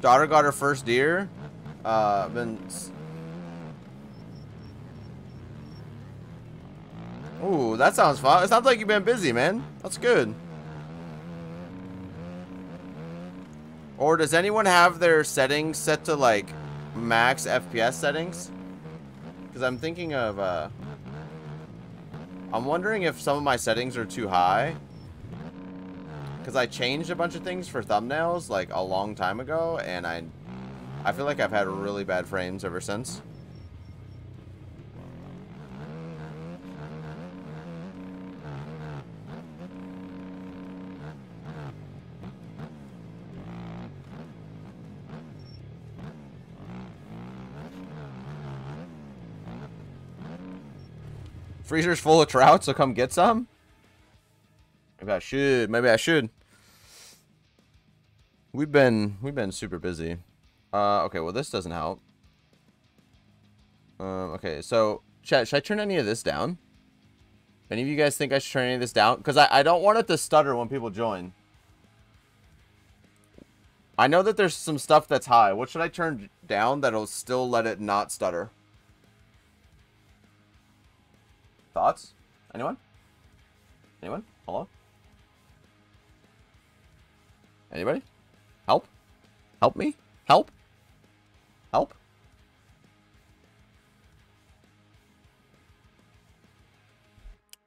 Daughter got her first deer. Uh, been. Ooh, that sounds fun. It sounds like you've been busy, man. That's good. Or does anyone have their settings set to like max FPS settings? Because I'm thinking of, uh, I'm wondering if some of my settings are too high. Because I changed a bunch of things for thumbnails like a long time ago, and I, I feel like I've had really bad frames ever since. Freezer's full of trout, so come get some? Maybe I should. Maybe I should. We've been we've been super busy. Uh, okay, well this doesn't help. Um, okay, so chat, should I turn any of this down? Any of you guys think I should turn any of this down? Because I, I don't want it to stutter when people join. I know that there's some stuff that's high. What should I turn down that'll still let it not stutter? Thoughts? Anyone? Anyone? Hello? Anybody? Help? Help me? Help? Help?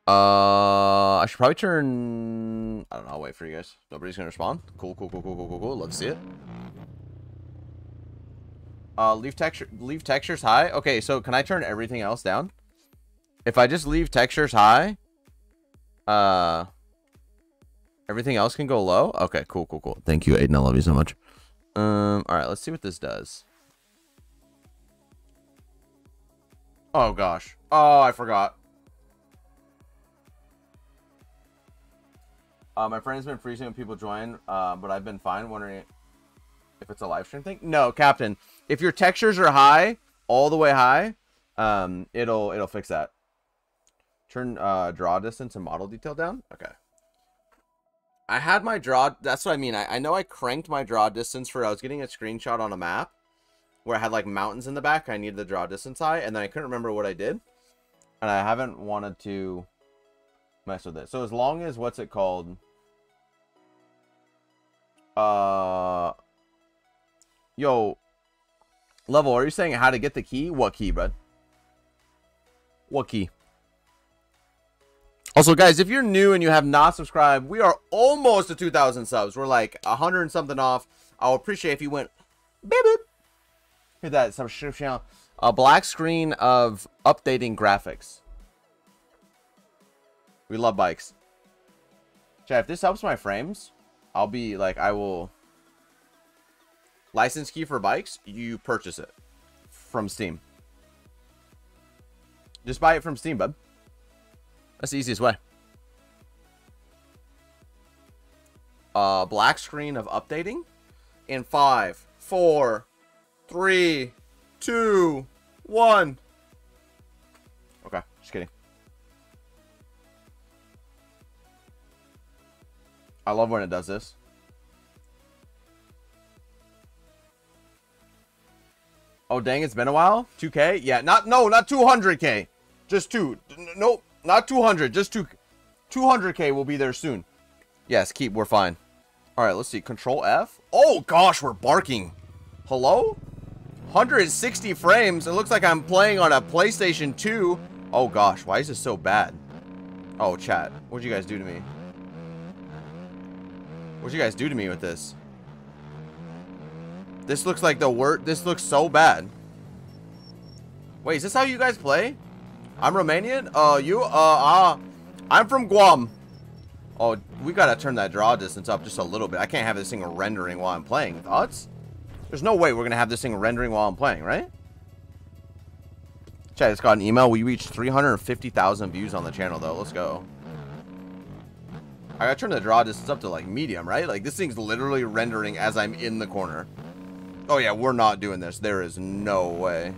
Uh, I should probably turn... I don't know, I'll wait for you guys. Nobody's gonna respond. Cool, cool, cool, cool, cool, cool, cool. Let's see it. Uh, leave texture, leave textures high. Okay, so can I turn everything else down? If I just leave textures high, uh, everything else can go low. Okay, cool, cool, cool. Thank you, Aiden. I love you so much. Um, all right, let's see what this does. Oh gosh. Oh, I forgot. Uh, my friend's been freezing when people join, uh, but I've been fine. Wondering if it's a live stream thing. No, Captain. If your textures are high, all the way high, um, it'll it'll fix that. Turn uh, draw distance and model detail down. Okay. I had my draw. That's what I mean. I, I know I cranked my draw distance for. I was getting a screenshot on a map where I had like mountains in the back. I needed the draw distance high, and then I couldn't remember what I did, and I haven't wanted to mess with it. So as long as what's it called? Uh, yo, level. Are you saying how to get the key? What key, bud? What key? Also, guys, if you're new and you have not subscribed, we are almost to 2,000 subs. We're like 100 and something off. I'll appreciate if you went beep. Hear that subscription. A black screen of updating graphics. We love bikes. Chat, if this helps my frames, I'll be like, I will... License key for bikes, you purchase it from Steam. Just buy it from Steam, bud. That's the easiest way. Uh, black screen of updating. In five, four, three, two, one. Okay, just kidding. I love when it does this. Oh, dang, it's been a while? 2K? Yeah, not, no, not 200K. Just two. Nope. Not 200, just two. 200k will be there soon. Yes, keep, we're fine. Alright, let's see. Control F. Oh, gosh, we're barking. Hello? 160 frames. It looks like I'm playing on a PlayStation 2. Oh, gosh, why is this so bad? Oh, chat. What'd you guys do to me? What'd you guys do to me with this? This looks like the word. This looks so bad. Wait, is this how you guys play? I'm Romanian? Uh, you? Uh, uh, I'm from Guam. Oh, we gotta turn that draw distance up just a little bit. I can't have this thing rendering while I'm playing. Thoughts? There's no way we're gonna have this thing rendering while I'm playing, right? Chat, just got an email. We reached 350,000 views on the channel, though. Let's go. I gotta turn the draw distance up to, like, medium, right? Like, this thing's literally rendering as I'm in the corner. Oh, yeah, we're not doing this. There is no way.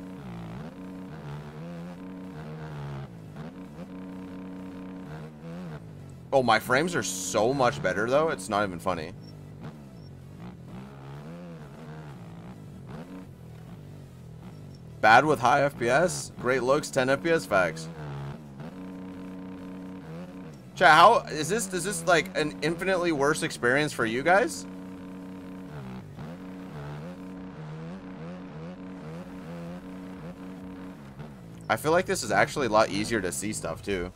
Oh, my frames are so much better, though. It's not even funny. Bad with high FPS? Great looks, 10 FPS facts. Chat, how is this is this like an infinitely worse experience for you guys? I feel like this is actually a lot easier to see stuff too.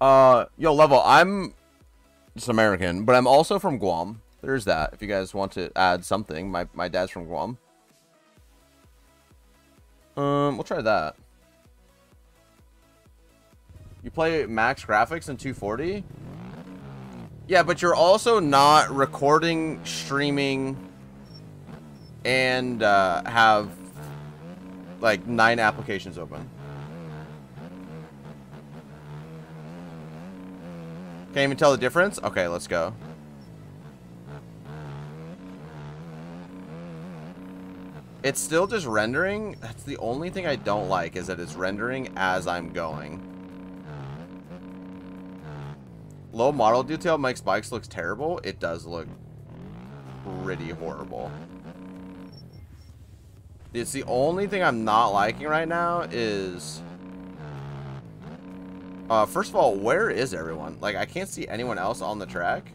Uh, yo, Level, I'm just American, but I'm also from Guam. There's that, if you guys want to add something. My, my dad's from Guam. Um, we'll try that. You play max graphics in 240? Yeah, but you're also not recording, streaming, and uh, have like nine applications open. Can't even tell the difference? Okay, let's go. It's still just rendering. That's the only thing I don't like is that it's rendering as I'm going. Low model detail makes bikes looks terrible. It does look pretty horrible. It's the only thing I'm not liking right now is... Uh, first of all, where is everyone? Like, I can't see anyone else on the track.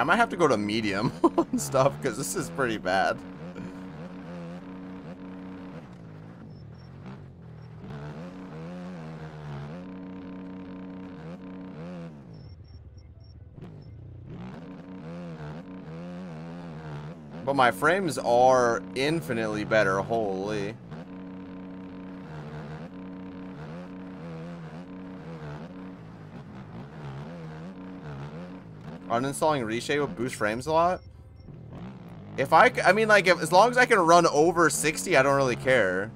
I might have to go to medium and stuff because this is pretty bad. But my frames are infinitely better, holy. Uninstalling Reshade will boost frames a lot. If I, I mean, like, if, as long as I can run over 60, I don't really care.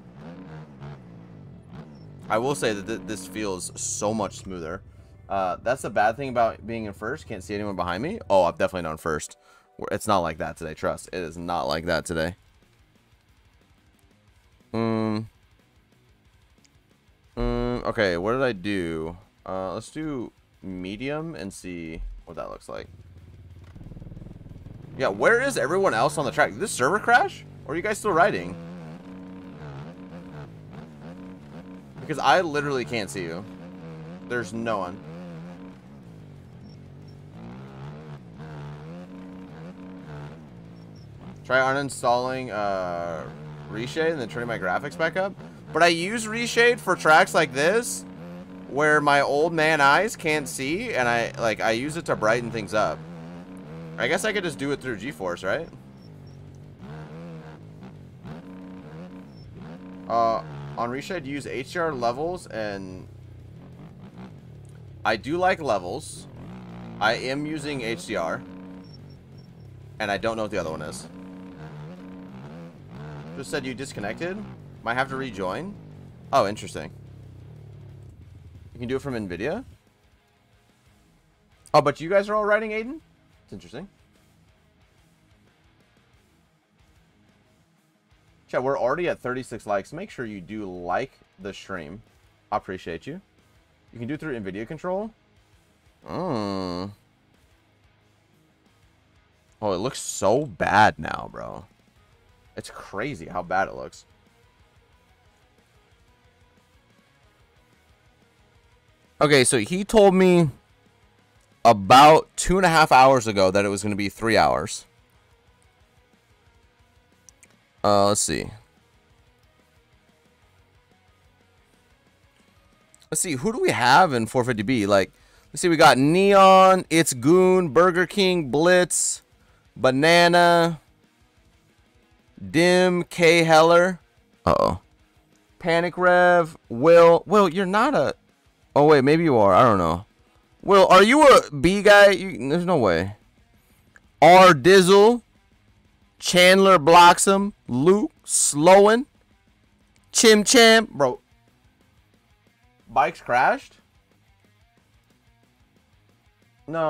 I will say that th this feels so much smoother. Uh, that's the bad thing about being in first. Can't see anyone behind me. Oh, I'm definitely not in first. It's not like that today. Trust. It is not like that today. Um. Um. Okay. What did I do? Uh, let's do medium and see what that looks like. Yeah, where is everyone else on the track? Did this server crash? Or are you guys still riding? Because I literally can't see you. There's no one. Try uninstalling uh, Reshade and then turning my graphics back up. But I use Reshade for tracks like this where my old man eyes can't see, and I like I use it to brighten things up. I guess I could just do it through GeForce, right? Uh, on Reshade, use HDR levels, and I do like levels. I am using HDR, and I don't know what the other one is. Just said you disconnected. Might have to rejoin. Oh, interesting. You can do it from NVIDIA? Oh, but you guys are all writing Aiden? It's interesting. Chat, we're already at 36 likes. Make sure you do like the stream. I appreciate you. You can do it through NVIDIA control. Mm. Oh, it looks so bad now, bro. It's crazy how bad it looks. Okay, so he told me about two and a half hours ago that it was going to be three hours. Uh, let's see. Let's see, who do we have in 450B? Like, let's see, we got Neon, It's Goon, Burger King, Blitz, Banana, Dim, K Heller. Uh oh. Panic Rev, Will. Will, you're not a Oh, wait, maybe you are. I don't know. Well, are you a B guy? You, there's no way. R. Dizzle. Chandler Bloxham. Luke. Slowen. Chim Cham. Bro. Bikes crashed? No.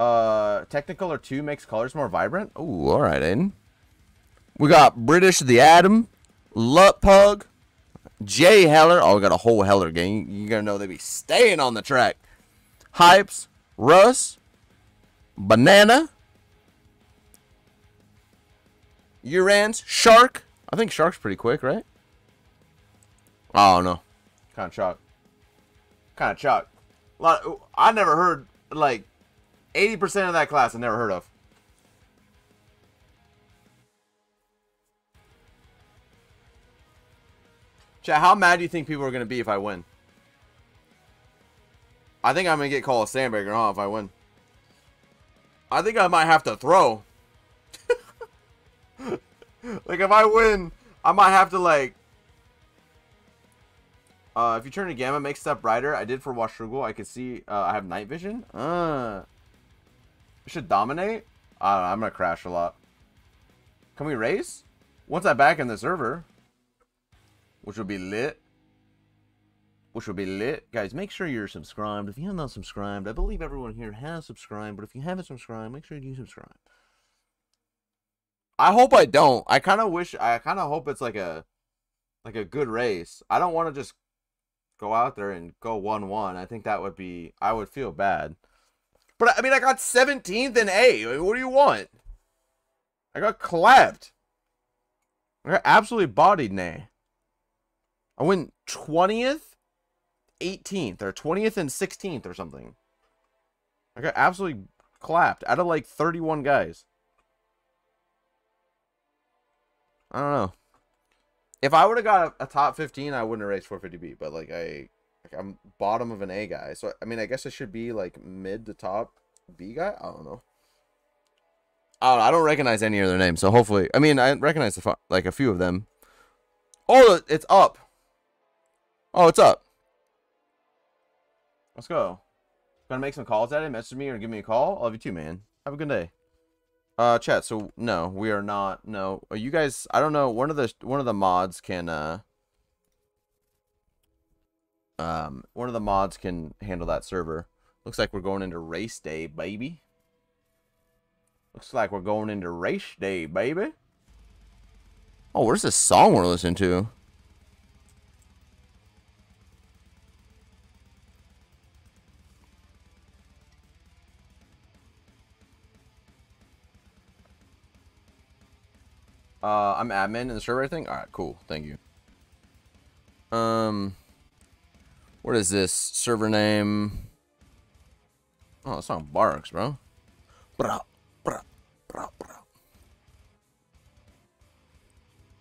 Uh, Technicolor 2 makes colors more vibrant? Ooh, alright, Aiden. We got British the Atom. Lut Pug. Jay Heller. Oh, we got a whole Heller gang. You're going to know they be staying on the track. Hypes. Russ. Banana. Urans. Shark. I think Shark's pretty quick, right? Oh, no. Kind of chalk. Kind of chalk. A lot I never heard, like, 80% of that class I never heard of. Chat, how mad do you think people are going to be if I win? I think I'm going to get called a sandbagger, huh, if I win. I think I might have to throw. like, if I win, I might have to, like... Uh, if you turn to gamma, make stuff brighter. I did for Washougal. I can see uh, I have night vision. Uh, should dominate? I don't know. I'm to crash a lot. Can we race? Once I'm back in the server, which will be lit. Which will be lit. Guys, make sure you're subscribed. If you have not subscribed, I believe everyone here has subscribed, but if you haven't subscribed, make sure you subscribe. I hope I don't. I kind of wish, I kind of hope it's like a, like a good race. I don't want to just go out there and go 1-1. I think that would be, I would feel bad. But, I mean, I got 17th in A. what do you want? I got clapped. I got absolutely bodied, nay. I went 20th, 18th, or 20th and 16th or something. I got absolutely clapped out of like 31 guys. I don't know. If I would have got a, a, top 15, I wouldn't have raced 450B, but like I like I'm bottom of an A guy. So I mean, I guess I should be like mid to top B guy. I don't know. I don't, I don't recognize any of their names, so hopefully, I mean, I recognize the like a few of them. Oh, it's up. Oh, it's up. Let's go. Gonna make some calls at it. Message me or give me a call. I love you too, man. Have a good day. Uh, chat. So no, we are not. No, are you guys? I don't know. One of the one of the mods can. Uh, um, one of the mods can handle that server. Looks like we're going into race day, baby. Looks like we're going into race day, baby. Oh, where's this song we're listening to? Uh, I'm admin in the server, I think. All right, cool. Thank you. Um, what is this server name? Oh, it's on Barks, bro.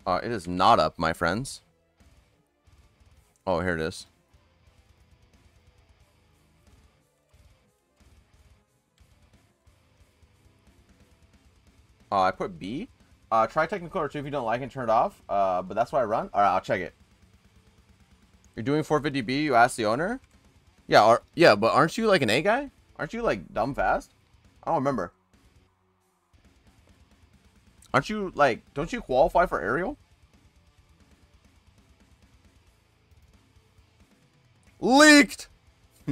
Uh, it is not up, my friends. Oh, here it is. Uh, I put B. Uh, try Technicolor 2 if you don't like it, turn it off. Uh, but that's why I run. Alright, I'll check it. You're doing 450B, you ask the owner? Yeah, or, yeah, but aren't you like an A guy? Aren't you like dumb fast? I don't remember. Aren't you like, don't you qualify for aerial? Leaked!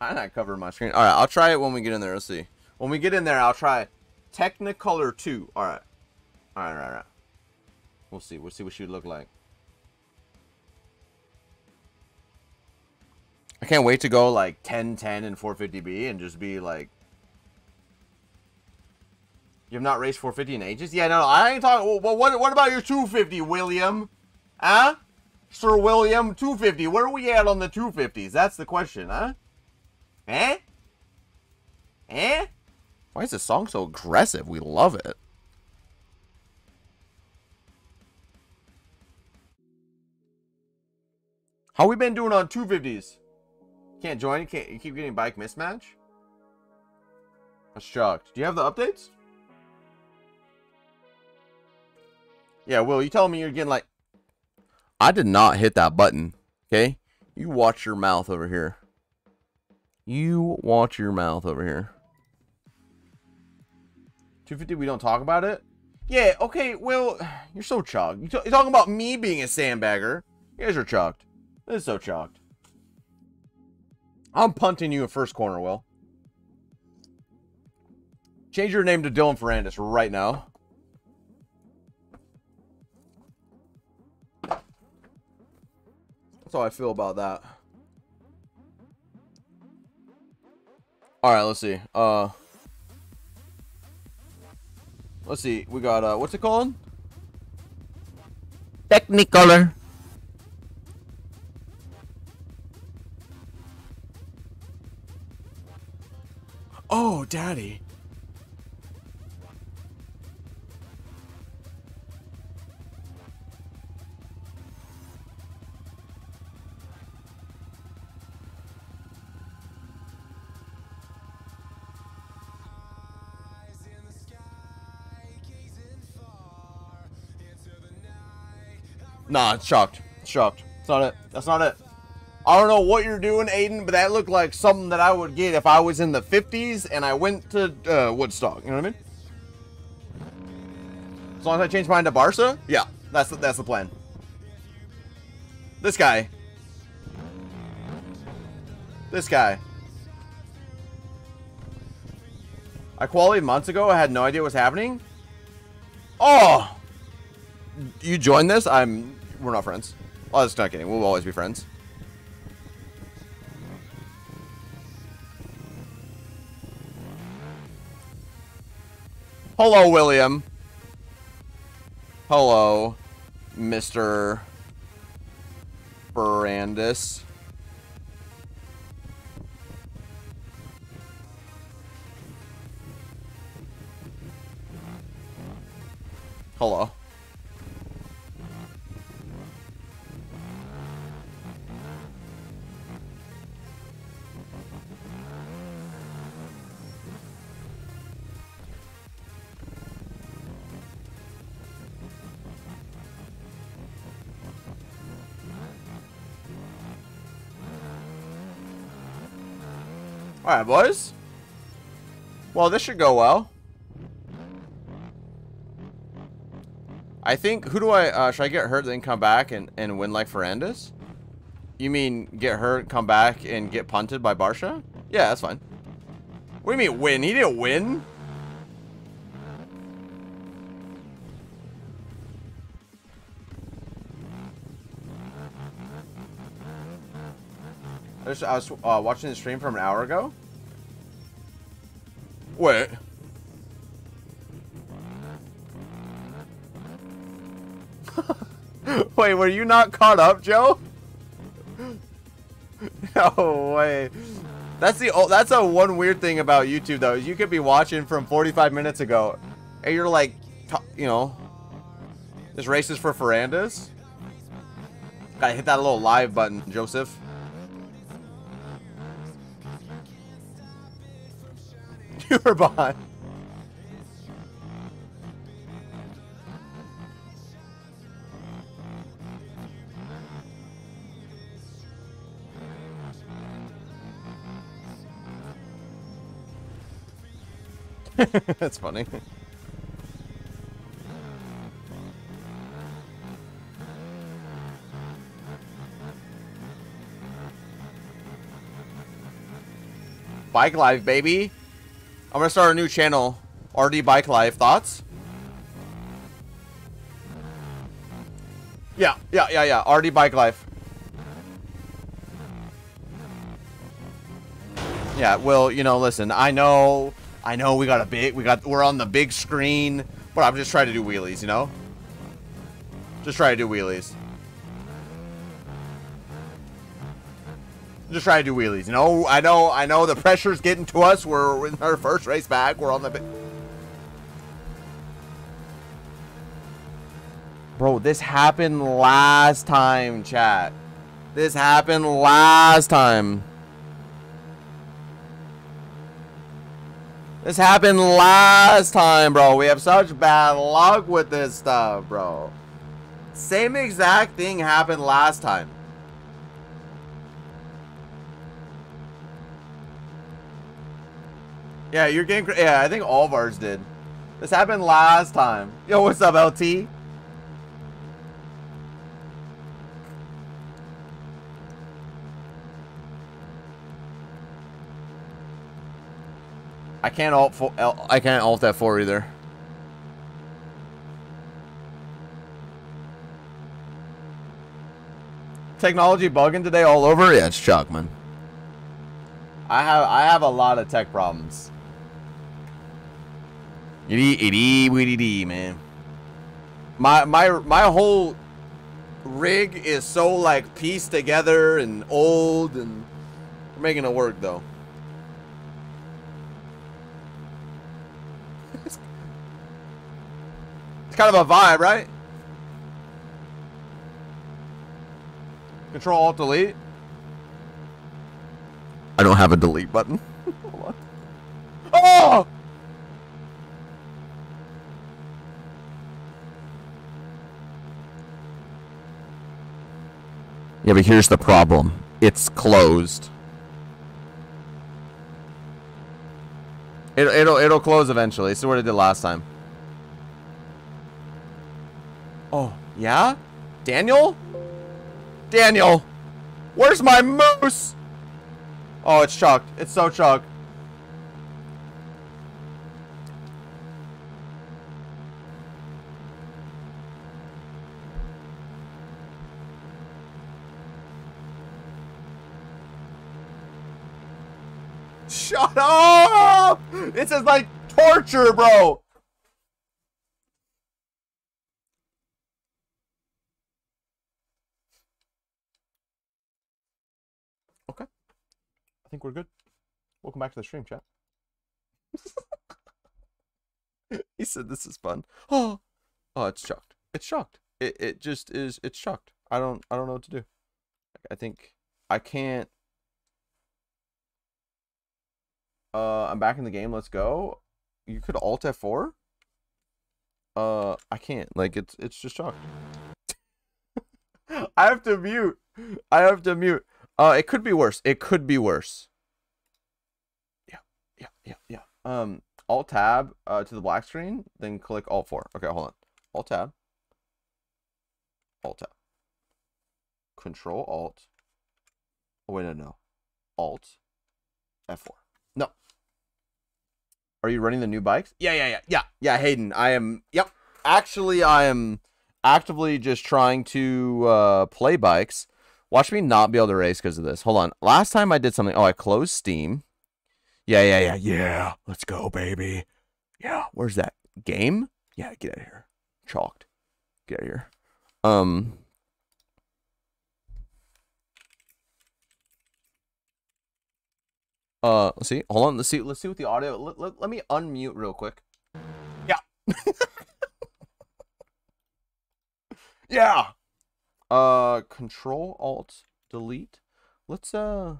I'm not covering my screen. Alright, I'll try it when we get in there. Let's see. When we get in there, I'll try Technicolor 2. Alright. Alright, alright, alright. We'll see. We'll see what she would look like. I can't wait to go like 10, 10, and 450B and just be like... You have not raced 450 in ages? Yeah, no, no I ain't talking... Well, what, what about your 250, William? Huh? Sir William, 250. Where are we at on the 250s? That's the question, huh? Eh? Eh? Why is this song so aggressive? We love it. How we been doing on 250s? Can't join? You, can't, you keep getting bike mismatch? I'm shocked. Do you have the updates? Yeah, Will, you telling me you're getting like... I did not hit that button, okay? You watch your mouth over here. You watch your mouth over here. 250, we don't talk about it? Yeah, okay, well, you're so chugged. You're, talking about me being a sandbagger. You guys are chugged. This is so chugged. I'm punting you in first corner, Will. Change your name to Dylan Ferrandis right now. That's how I feel about that. Alright, let's see. Uh... Let's see. We got, uh, what's it called? Technicolor. Oh, daddy. Nah, it's shocked. It's shocked. It's not it. That's not it. I don't know what you're doing, Aiden, but that looked like something that I would get if I was in the 50s and I went to uh, Woodstock. You know what I mean? As long as I change mine to Barcia? Yeah, that's the, that's the plan. This guy. This guy. I qualified months ago. I had no idea what's happening. Oh! You joined this? I'm... We're not friends. Oh, that's not kidding. We'll always be friends. Hello, William. Hello, Mr. Brandis. Hello. Alright, boys. Well, this should go well. I think, who do I, uh, should I get hurt then come back and, and win like Ferrandis? You mean get hurt, come back, and get punted by Barcia? Yeah, that's fine. What do you mean win? He didn't win. I, was uh, watching the stream from an hour ago. Wait. Wait, were you not caught up, Joe? no way. That's the oh, that's a one weird thing about YouTube though. Is you could be watching from 45 minutes ago, and you're like, you know, this race is for Ferrandis. Gotta hit that little live button, Joseph. Were behind. That's funny. Bike life, baby. I'm gonna start a new channel. RD Bike Life. Thoughts? Yeah, yeah, yeah, yeah. RD Bike Life. Yeah, well, you know, listen, I know, I know we got a big, we got, we're on the big screen, but I'm just trying to do wheelies, you know? Just try to do wheelies. Just trying to do wheelies. You know, I know, I know the pressure's getting to us. We're in our first race back. We're on the. Bro, this happened last time, chat. This happened last time. This happened last time, bro. We have such bad luck with this stuff, bro. Same exact thing happened last time. Yeah, you're getting. Yeah, I think all of ours did. This happened last time. Yo, what's up, LT? I can't alt for I can't alt that four either. Technology bugging today all over? Yeah, it's Chuck, man. I have I have a lot of tech problems. Itty itty dee, man. My my my whole rig is so like pieced together and old and we're making it work though. it's kind of a vibe, right? Control Alt Delete. I don't have a delete button. Yeah, but here's the problem. It's closed. It, it'll it'll close eventually. See what it did last time. Oh, yeah? Daniel? Daniel! Where's my moose? Oh, it's chucked. It's so chucked. Torture, bro. Okay. I think we're good. Welcome back to the stream, chat. he said this is fun. Oh, oh, it's shocked. It's shocked. It it just is. It's shocked. I don't I don't know what to do. I think I can't. Uh, I'm back in the game. Let's go. You could Alt F4. Uh, I can't. Like it's it's just shocked. I have to mute. I have to mute. Uh, it could be worse. It could be worse. Yeah, yeah, yeah, yeah. Um, Alt Tab uh, to the black screen, then click Alt 4. Okay, hold on. Alt Tab. Alt Tab. Control Alt. Oh, wait, no, no. Alt F4. Are you running the new bikes? Yeah, yeah, yeah, yeah, yeah, Hayden. I am. Yep. Actually, I am actively just trying to uh, play bikes. Watch me not be able to race because of this. Hold on. Last time I did something. Oh, I closed Steam. Yeah, yeah, yeah, yeah. Let's go, baby. Yeah. Where's that game? Yeah, get out of here. Chalked. Get out of here. Um. Uh, let's see. Hold on. Let's see. Let's see what the audio. Let, let, let me unmute real quick. Yeah. yeah. Uh, Control Alt Delete. Let's uh,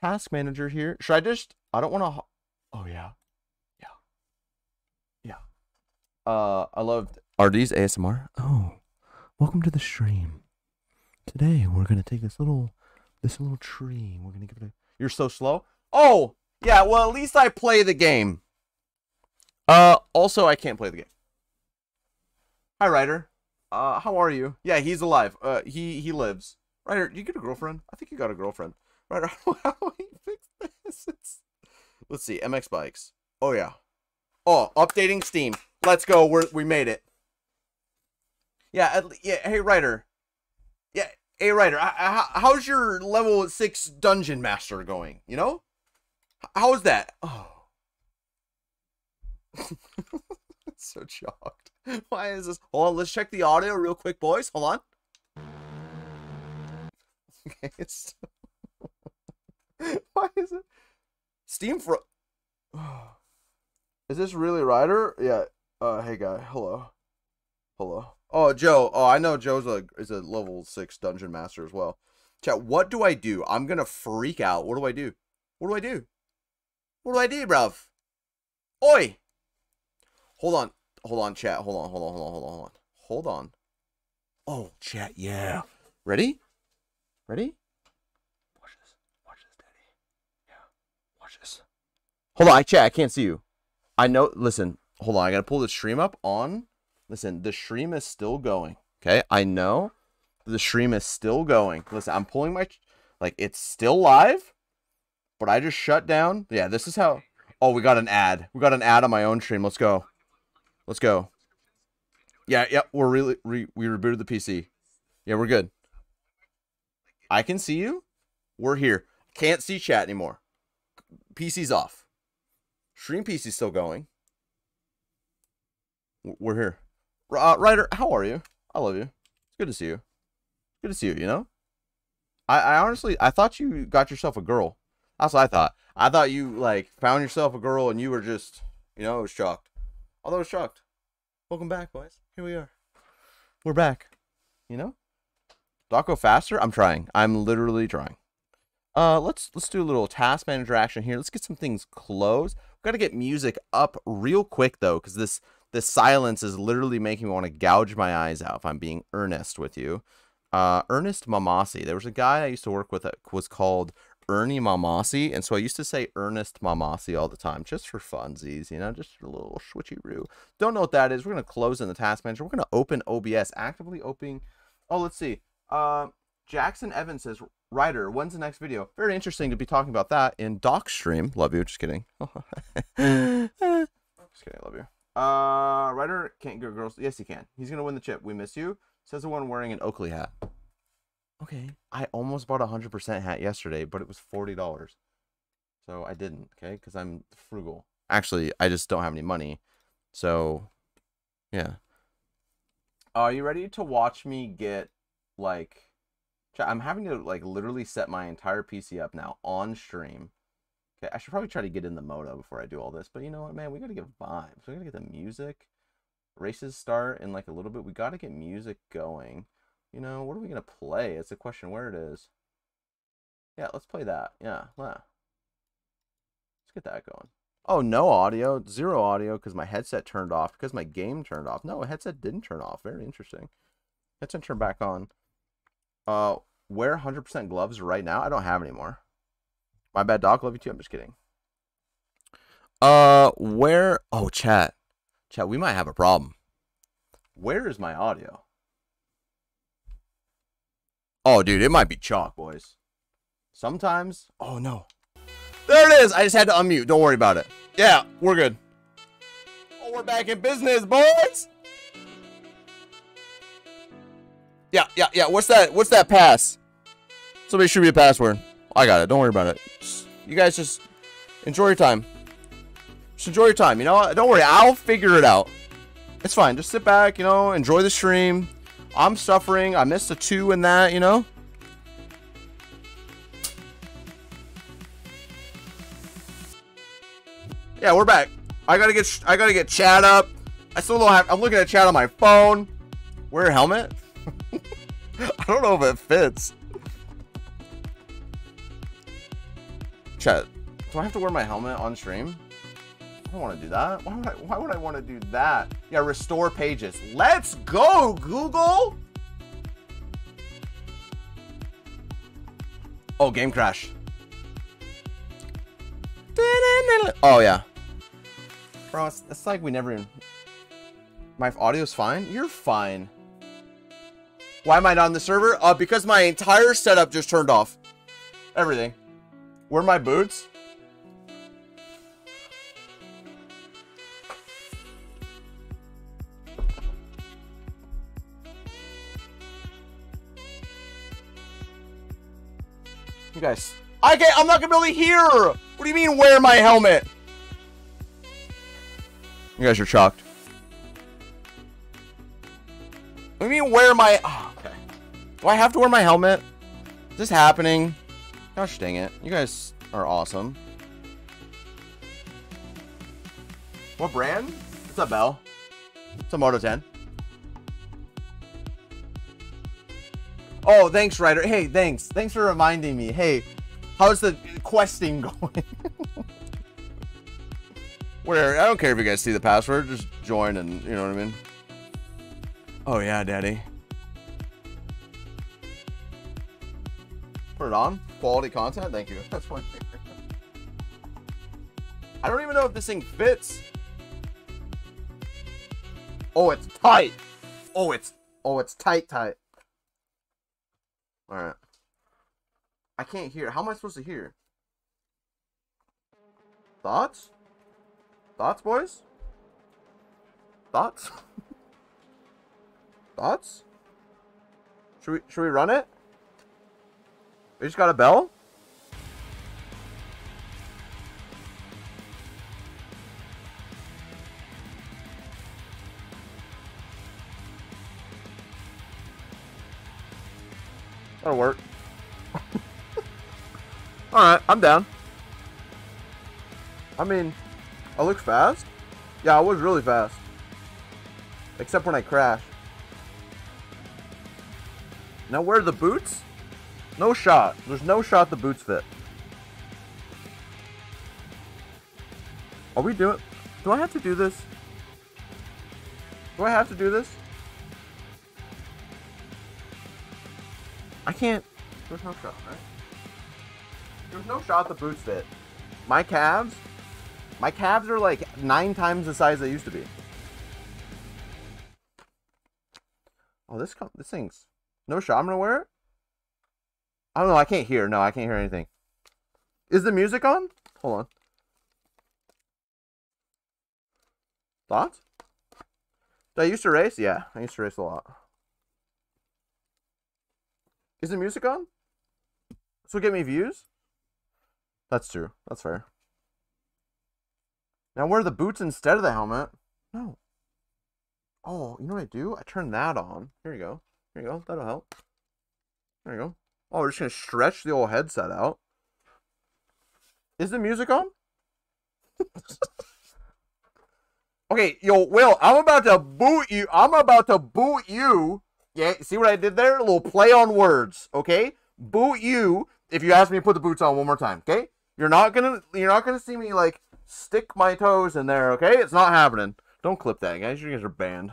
Task Manager here. Should I just? I don't want to. Oh yeah, yeah, yeah. Uh, I loved. Are these ASMR? Oh, welcome to the stream. Today we're gonna take this little, this little tree. We're gonna give it a. You're so slow. Oh yeah. Well, at least I play the game. Uh, also I can't play the game. Hi, Ryder. Uh, how are you? Yeah, he's alive. Uh, he he lives. Ryder, you get a girlfriend? I think you got a girlfriend. Ryder, how do we fix this? It's... Let's see. MX bikes. Oh yeah. Oh, updating Steam. Let's go. We're, we made it. Yeah. Yeah. Hey, Ryder. Hey, Ryder. How's your level six dungeon master going? You know. How is that? Oh. so shocked. Why is this? Hold on, let's check the audio real quick, boys. Hold on. Okay, it's... Why is it? Steam for... Is this really Ryder? Yeah. Uh, hey guy. Hello. Hello. Oh, Joe. Oh, I know Joe's a is a level six dungeon master as well. Chat. What do I do? I'm gonna freak out. What do I do? What do I do? What do I do, bruv? Oi! Hold on. Hold on, chat. Hold on, hold on, hold on, hold on, hold on. Hold on. Oh, chat, yeah. Ready? Ready? Watch this. Watch this, daddy. Yeah. Watch this. Hold on, chat, I can't see you. I know listen, hold on, I gotta pull the stream up on. Listen, the stream is still going. Okay? I know the stream is still going. Listen, I'm pulling my like it's still live, but I just shut down. Yeah, this is how Oh, we got an ad. We got an ad on my own stream. Let's go. Let's go. Yeah, yep, we're really re, we rebooted the PC. Yeah, we're good. I can see you. We're here. Can't see chat anymore. PC's off. Stream PC's still going. We're here. Uh, Ryder, how are you? I love you. It's good to see you. Good to see you, you know? I, I honestly, I thought you got yourself a girl. That's what I thought. I thought you, like, found yourself a girl and you were just, you know, I was shocked. Although I was shocked. Welcome back, boys. Here we are. We're back. You know? Do I go faster? I'm trying. I'm literally trying. Uh, let's let's do a little task manager action here. Let's get some things closed. We've Got to get music up real quick though, because this this silence is literally making me want to gouge my eyes out. If I'm being earnest with you, uh, Ernest Mamasi. There was a guy I used to work with that was called Ernie Mamasi, and so I used to say Ernest Mamasi all the time, just for funsies, you know, just a little switchy roo. Don't know what that is. We're gonna close in the task manager. We're gonna open OBS, actively opening. Oh, let's see. Uh, Jackson Evans says, Ryder, when's the next video? Very interesting to be talking about that in Doc Stream. Love you. Just kidding. just kidding. Love you. Uh, Ryder can't get girls. Yes, he can. He's gonna win the chip. We miss you. Says the one wearing an Oakley hat. Okay. I almost bought a hundred percent hat yesterday, but it was forty dollars, so I didn't. Okay, because I'm frugal. Actually, I just don't have any money. So, yeah. Are you ready to watch me get like? I'm having to like literally set my entire PC up now on stream. I should probably try to get in the moto before I do all this, but you know what, man? We gotta get vibes. We gotta get the music. Races start in like a little bit. We gotta get music going. You know, what are we gonna play? It's a question where it is. Yeah, let's play that. Yeah, yeah. Let's get that going. Oh, no audio, zero audio because my headset turned off because my game turned off. No, headset didn't turn off. Very interesting. Headset turned back on. Uh, wear 100% gloves right now. I don't have any more. My bad, dog. Love you too. I'm just kidding. Uh, where? Oh, chat. Chat, we might have a problem. Where is my audio? Oh, dude, it might be chalk, boys. Sometimes. Oh, no. There it is. I just had to unmute. Don't worry about it. Yeah, we're good. Oh, we're back in business, boys. Yeah, yeah, yeah. What's that? What's that pass? Somebody shoot me a password. I got it. Don't worry about it. Just, you guys just enjoy your time. Just enjoy your time. You know Don't worry. I'll figure it out. It's fine. Just sit back, you know, enjoy the stream. I'm suffering. I missed a two in that, you know. Yeah, we're back. I gotta get I gotta get chat up. I still don't have. I'm looking at chat on my phone. Wear a helmet. I don't know if it fits. Chat, do I have to wear my helmet on stream? I don't want to do that. Why would I, why would I want to do that? Yeah, restore pages. Let's go, Google! Oh, game crash. Oh, yeah. Bro, it's, it's like we never even... My audio's fine? You're fine. Why am I not on the server? Uh, because my entire setup just turned off. Everything. Where my boots? You guys. I can't, I'm not gonna to hear! What do you mean, wear my helmet? You guys are shocked. What do you mean, wear my... Oh, okay. Do I have to wear my helmet? Is this happening? Gosh dang it. You guys are awesome. What brand? What's up, Bell? It's a Moto 10. Oh, thanks, Ryder. Hey, thanks. Thanks for reminding me. Hey, how's the questing going? Where I don't care if you guys see the password. Just join and, you know what I mean? Oh, yeah, daddy. Put it on. Quality content. Thank you. That's fine. I don't even know if this thing fits. Oh, it's tight. Oh, it's oh, it's tight, tight. All right. I can't hear. How am I supposed to hear? Thoughts? Thoughts, boys? Thoughts? Thoughts? Should we should we run it? They just got a bell? That'll work. Alright, I'm down. I mean, I look fast? Yeah, I was really fast. Except when I crashed. Now where are the boots? No shot. There's no shot the boots fit. Are we doing... Do I have to do this? Do I have to do this? I can't... There's no shot, right? There's no shot the boots fit. My calves... My calves are like nine times the size they used to be. Oh, this this thing's... No shot I'm gonna wear it? I don't know, I can't hear. No, I can't hear anything. Is the music on? Hold on. Thoughts? Did I used to race? Yeah, I used to race a lot. Is the music on? This will get me views? That's true. That's fair. Now wear the boots instead of the helmet. No. Oh, you know what I do? I turn that on. Here you go. Here you go. That'll help. There you go. Oh, we're just going to stretch the old headset out. Is the music on? okay, yo, Will, I'm about to boot you. I'm about to boot you. Yeah, see what I did there? A little play on words, okay? Boot you if you ask me to put the boots on one more time, okay? You're not gonna you're not gonna see me like stick my toes in there, okay? It's not happening. Don't clip that, guys. You guys are banned.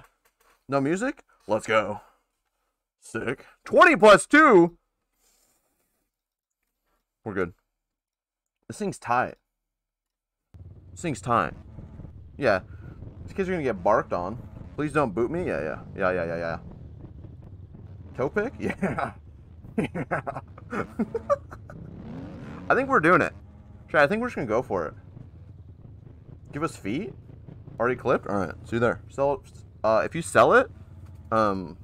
No music? Let's go. Sick. 20 plus 2? We're good. This thing's tight. This thing's tight. Yeah. These kids are gonna get barked on. Please don't boot me? Yeah, yeah. Yeah, yeah, yeah, yeah. Toe pick? Yeah. yeah. I think we're doing it. I think we're just gonna go for it. Give us feet? Already clipped? Alright, see you there. Sell it. Uh, if you sell it, um,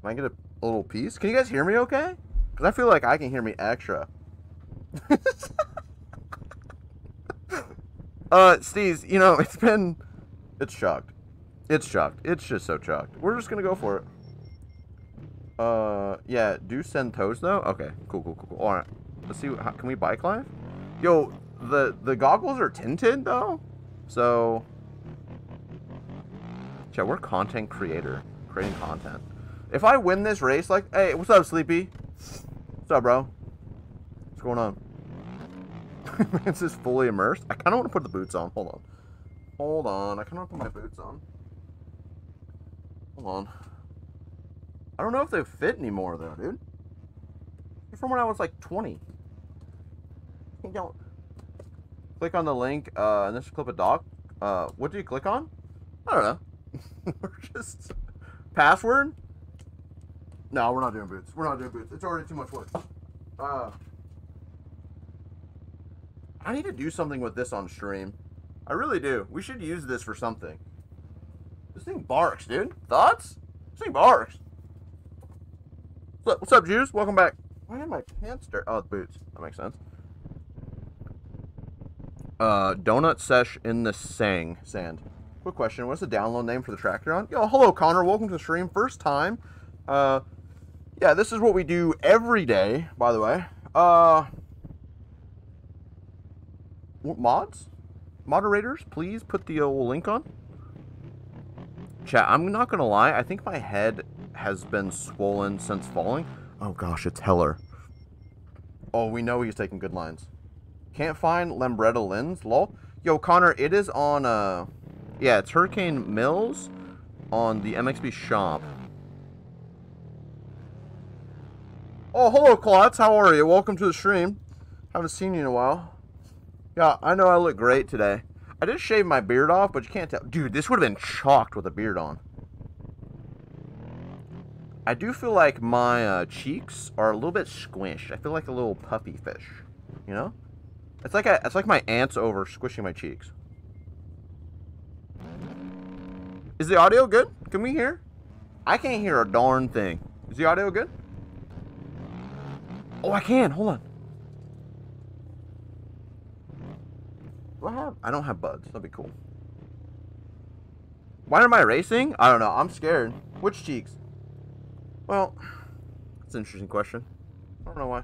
can I get a, a little piece? Can you guys hear me okay? Because I feel like I can hear me extra. uh, Steez, you know, it's been, it's shocked. It's shocked. It's just so shocked. We're just gonna go for it. Uh, yeah, do send toes though? Okay, cool, cool, cool, cool. Alright, let's see, how, can we bike live? Yo, the the goggles are tinted though, so yeah, we're content creator, creating content. If I win this race, like, hey, what's up, Sleepy? What's up, bro? What's going on? it's just fully immersed. I kind of want to put the boots on. Hold on. Hold on. I kind of want to put my boots on. Hold on. I don't know if they fit anymore, though, dude. From when I was like 20. You don't click on the link, uh, and this clip a doc. Uh, what do you click on? I don't know. we're just password. No, we're not doing boots. We're not doing boots. It's already too much work. Uh, I need to do something with this on stream. I really do. We should use this for something. This thing barks, dude. Thoughts? This thing barks. What's up, Jews? Welcome back. Why did my pants dirt? Oh, boots. That makes sense. Uh, donut sesh in the sang sand. Quick question: What's the download name for the tractor on? Yo, hello Connor. Welcome to the stream. First time. Uh, yeah, this is what we do every day. By the way. Uh, what mods, moderators, please put the old link on. Chat. I'm not gonna lie. I think my head has been swollen since falling. Oh gosh, it's Heller. Oh, we know he's taking good lines. Can't find Loretta Lynn's, lol. Yo, Connor, it is on, uh... Yeah, it's Hurricane Mills on the MXB shop. Oh, hello, Klotz. How are you? Welcome to the stream. Haven't seen you in a while. Yeah, I know I look great today. I did shave my beard off, but you can't tell. Dude, this would have been chalked with a beard on. I do feel like my uh, cheeks are a little bit squished. I feel like a little puffy fish, you know? It's like a, it's like my ants over squishing my cheeks. Is the audio good? Can we hear? I can't hear a darn thing. Is the audio good? Oh, I can. Hold on. Do I have? I don't have buds. That'd be cool. Why am I racing? I don't know. I'm scared. Which cheeks? Well, That's an interesting question. I don't know why.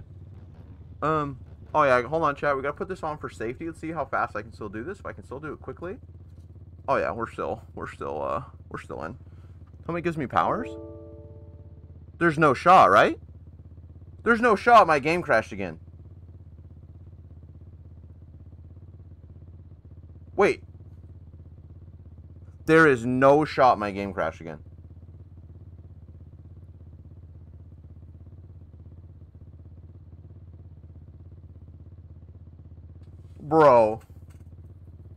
Um. Oh yeah. Hold on, chat. We gotta put this on for safety. Let's see how fast I can still do this. If I can still do it quickly. Oh yeah, we're still, we're still, uh, we're still in. Many gives me powers? There's no shot, right? There's no shot. My game crashed again. Wait. There is no shot my game crashed again. Bro.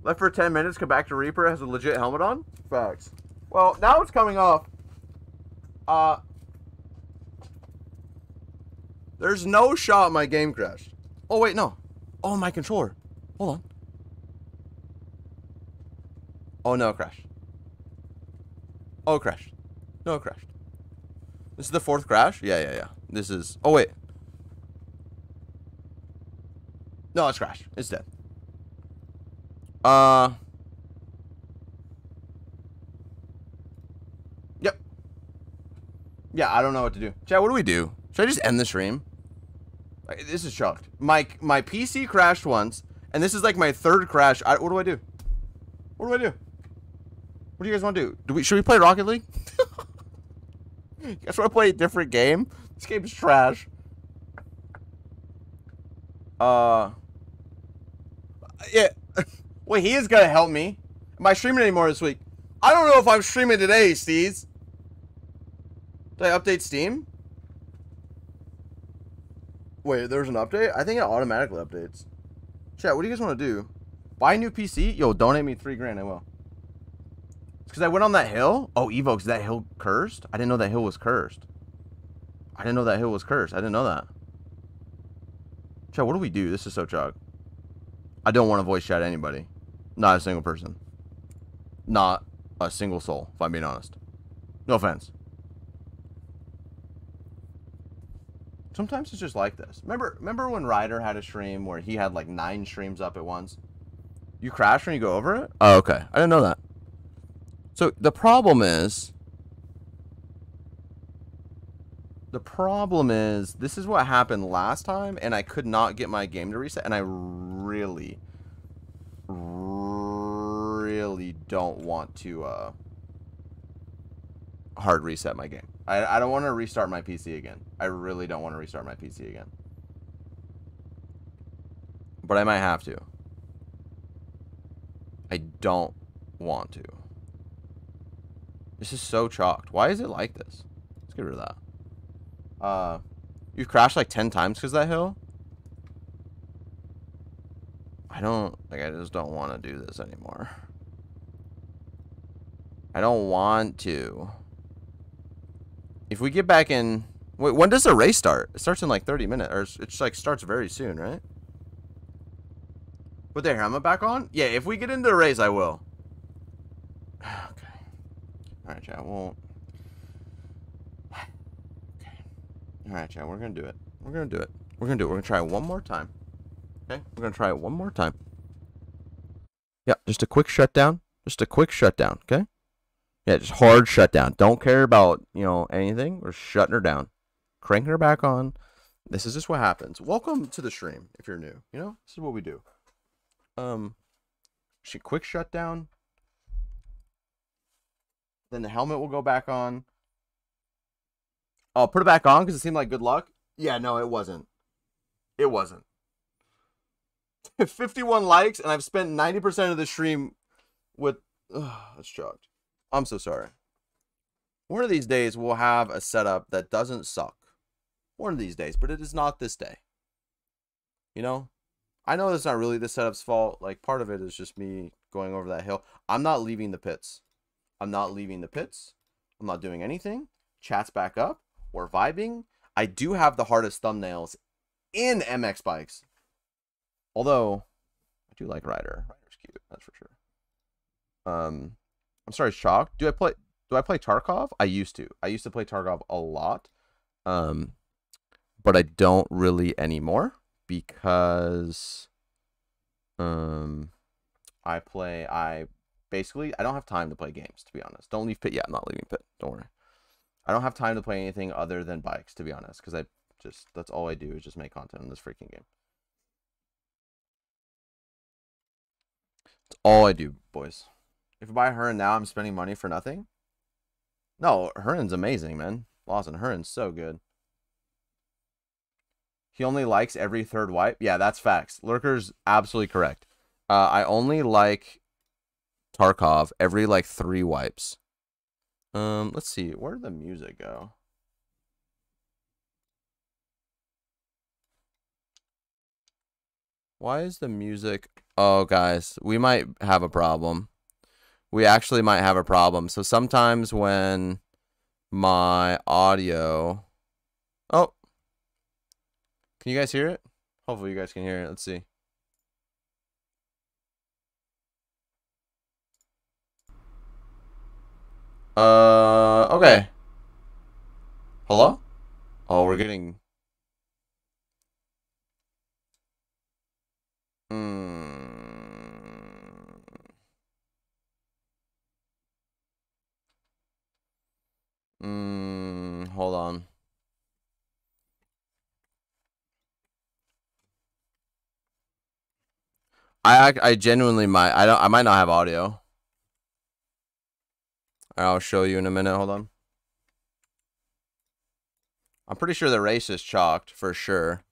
Left for 10 minutes, come back to Reaper, has a legit helmet on? Facts. Well, now it's coming off. Uh, there's no shot my game crashed. Oh, wait, no. Oh, my controller. Hold on. Oh, no, it crashed. Oh, it crashed. No, it crashed. This is the fourth crash? Yeah, yeah, yeah. This is... Oh, wait. No, it's crashed. It's dead. Uh... Yep. Yeah, I don't know what to do. Chad, what do we do? Should I just end the stream? This is shocked. My my PC crashed once, and this is like my third crash. I, what do I do? What do I do? What do you guys want to do? Do we should we play Rocket League? you guys want to play a different game? This game is trash. Uh. Yeah. Wait, he is gonna help me. Am I streaming anymore this week? I don't know if I'm streaming today, Steez. Did I update Steam? Wait, there's an update? I think it automatically updates. Chat, what do you guys want to do? Buy a new PC? Yo, donate me three grand, I will. Because I went on that hill? Oh, Evox, that hill cursed? I didn't know that hill was cursed. I didn't know that hill was cursed. I didn't know that. Chat, what do we do? This is so chug. I don't want to voice chat anybody. Not a single person. Not a single soul, if I'm being honest. No offense. Sometimes it's just like this. Remember remember when Ryder had a stream where he had like nine streams up at once? You crash when you go over it? Oh, okay. I didn't know that. So the problem is the problem is this is what happened last time and I could not get my game to reset and I really really don't want to uh hard reset my game. I, I don't want to restart my PC again. I really don't want to restart my PC again. But I might have to. I don't want to. This is so chalked. Why is it like this? Let's get rid of that. Uh, you've crashed like 10 times because that hill? I don't, like, I just don't want to do this anymore. I don't want to. If we get back in... Wait, when does the race start? It starts in like 30 minutes. Or it's like starts very soon, right? Put the helmet back on? Yeah, if we get into the race, I will. okay. Alright, chat. Well... Okay. Alright, chat. We're to do it. We're to do it. We're to do it. We're to try it one more time. Okay? We're to try it one more time. Yeah, just a quick shutdown. Just a quick shutdown, okay? Yeah, just hard shutdown. Don't care about, you know, anything. We're shutting her down. Cranking her back on. This is just what happens. Welcome to the stream if you're new. You know, this is what we do. Um, she quick shutdown. Then the helmet will go back on. I'll put it back on because it seemed like good luck. Yeah, no, it wasn't. It wasn't. 51 likes, and I've spent 90% of the stream with. Ugh, that's shocked. I'm so sorry. One of these days, we'll have a setup that doesn't suck. One of these days, but it is not this day. You know? I know it's not really the setup's fault. Like, part of it is just me going over that hill. I'm not leaving the pits. I'm not leaving the pits. I'm not doing anything. Chat's back up. We're vibing. I do have the hardest thumbnails in MX bikes. Although, I do like Ryder. Ryder's cute, that's for sure. Um, I'm sorry, Shock. Do I play? Do I play Tarkov? I used to. I used to play Tarkov a lot, um, but I don't really anymore because, um, I play. I basically I don't have time to play games to be honest. Don't leave pit. Yeah, I'm not leaving pit. Don't worry. I don't have time to play anything other than bikes, to be honest, because I just that's all I do is just make content in this freaking game. That's all I do, boys. If I buy Hearn now, I'm spending money for nothing. No, Hearn's amazing, man. Lawson, Hearn's so good. He only likes every third wipe. Yeah, that's facts. Lurker's absolutely correct. Uh, I only like Tarkov every like three wipes. Um, let's see. Where did the music go? Why is the music? Oh, guys, we might have a problem. We actually might have a problem. So sometimes when my audio... Oh. Can you guys hear it? Hopefully you guys can hear it. Let's see. Uh, okay. Hello? Oh, we're getting Mm. Mm, hold on. I I genuinely might. I don't. I might not have audio. I'll show you in a minute. Hold on. I'm pretty sure the race is chalked for sure.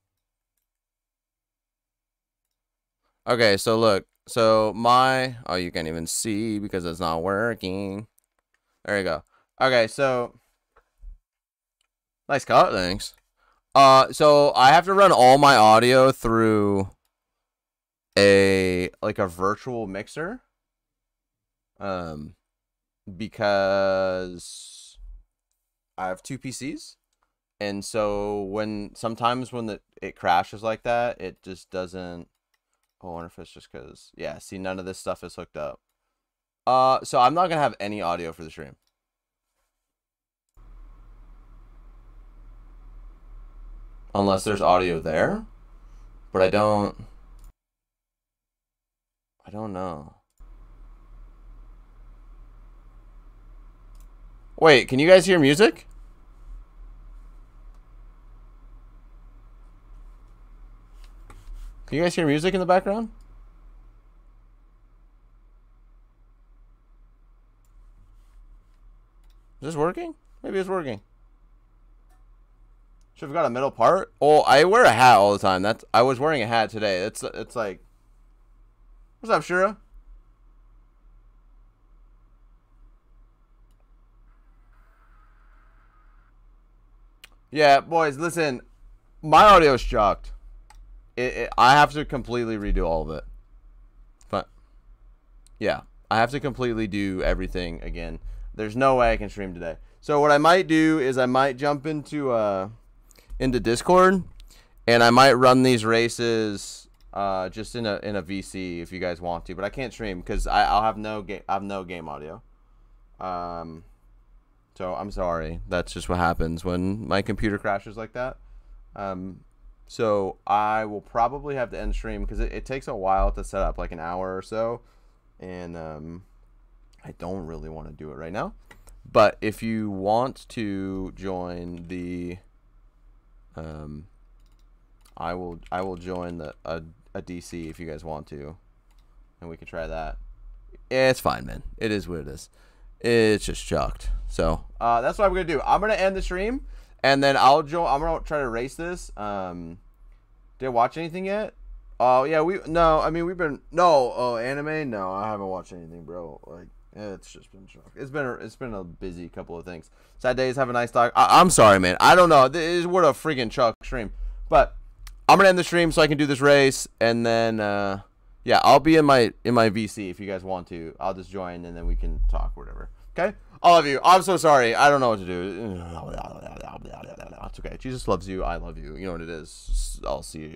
Okay, so look. So my oh you can't even see because it's not working. There you go. Okay, so nice cut, thanks. Uh so I have to run all my audio through a like a virtual mixer. Um because I have two PCs. And so when sometimes when the, it crashes like that, it just doesn't I wonder if it's just because, yeah, see, none of this stuff is hooked up. Uh, so I'm not to have any audio for the stream. Unless there's audio there. But I don't... I don't know. Wait, can you guys hear music? Can you guys hear music in the background? Is this working? Maybe it's working. Should have got a middle part. Oh, I wear a hat all the time. That's I was wearing a hat today. It's it's like What's up, Shura? Yeah, boys, listen. My audio's shocked it, it, I have to completely redo all of it. But yeah, I have to completely do everything again. There's no way I can stream today. So what I might do is I might jump into uh into Discord and I might run these races uh just in a in a VC if you guys want to, but I can't stream because I I'll have no game I have no game audio. Um so I'm sorry. That's just what happens when my computer crashes like that. Um so I will probably have to end stream because it, it, takes a while to set up, like an hour or so. And um, I don't really want to do it right now. But if you want to join the, um, I will I will join the a, a DC if you guys want to, and we can try that. It's fine, man. It is what it is. It's just chucked. So uh, that's what I'm gonna do. I'm gonna end the stream. And then I'll join. I'm gonna try to race this. Um, did I watch anything yet? Oh yeah, we no. I mean, we've been no. Oh, anime? No, I haven't watched anything, bro. Like it's just been shock. It's been a, it's been a busy couple of things. Sad days. Have a nice talk. I, am sorry, man. I don't know. This is what a freaking chuck stream. But I'm gonna end the stream so I can do this race, and then uh, yeah, I'll be in my in my VC if you guys want to. I'll just join, and then we can talk, whatever. Okay. All of you, I'm so sorry. I don't know what to do. It's okay. Jesus loves you. I love you. You know what it is. I'll see you.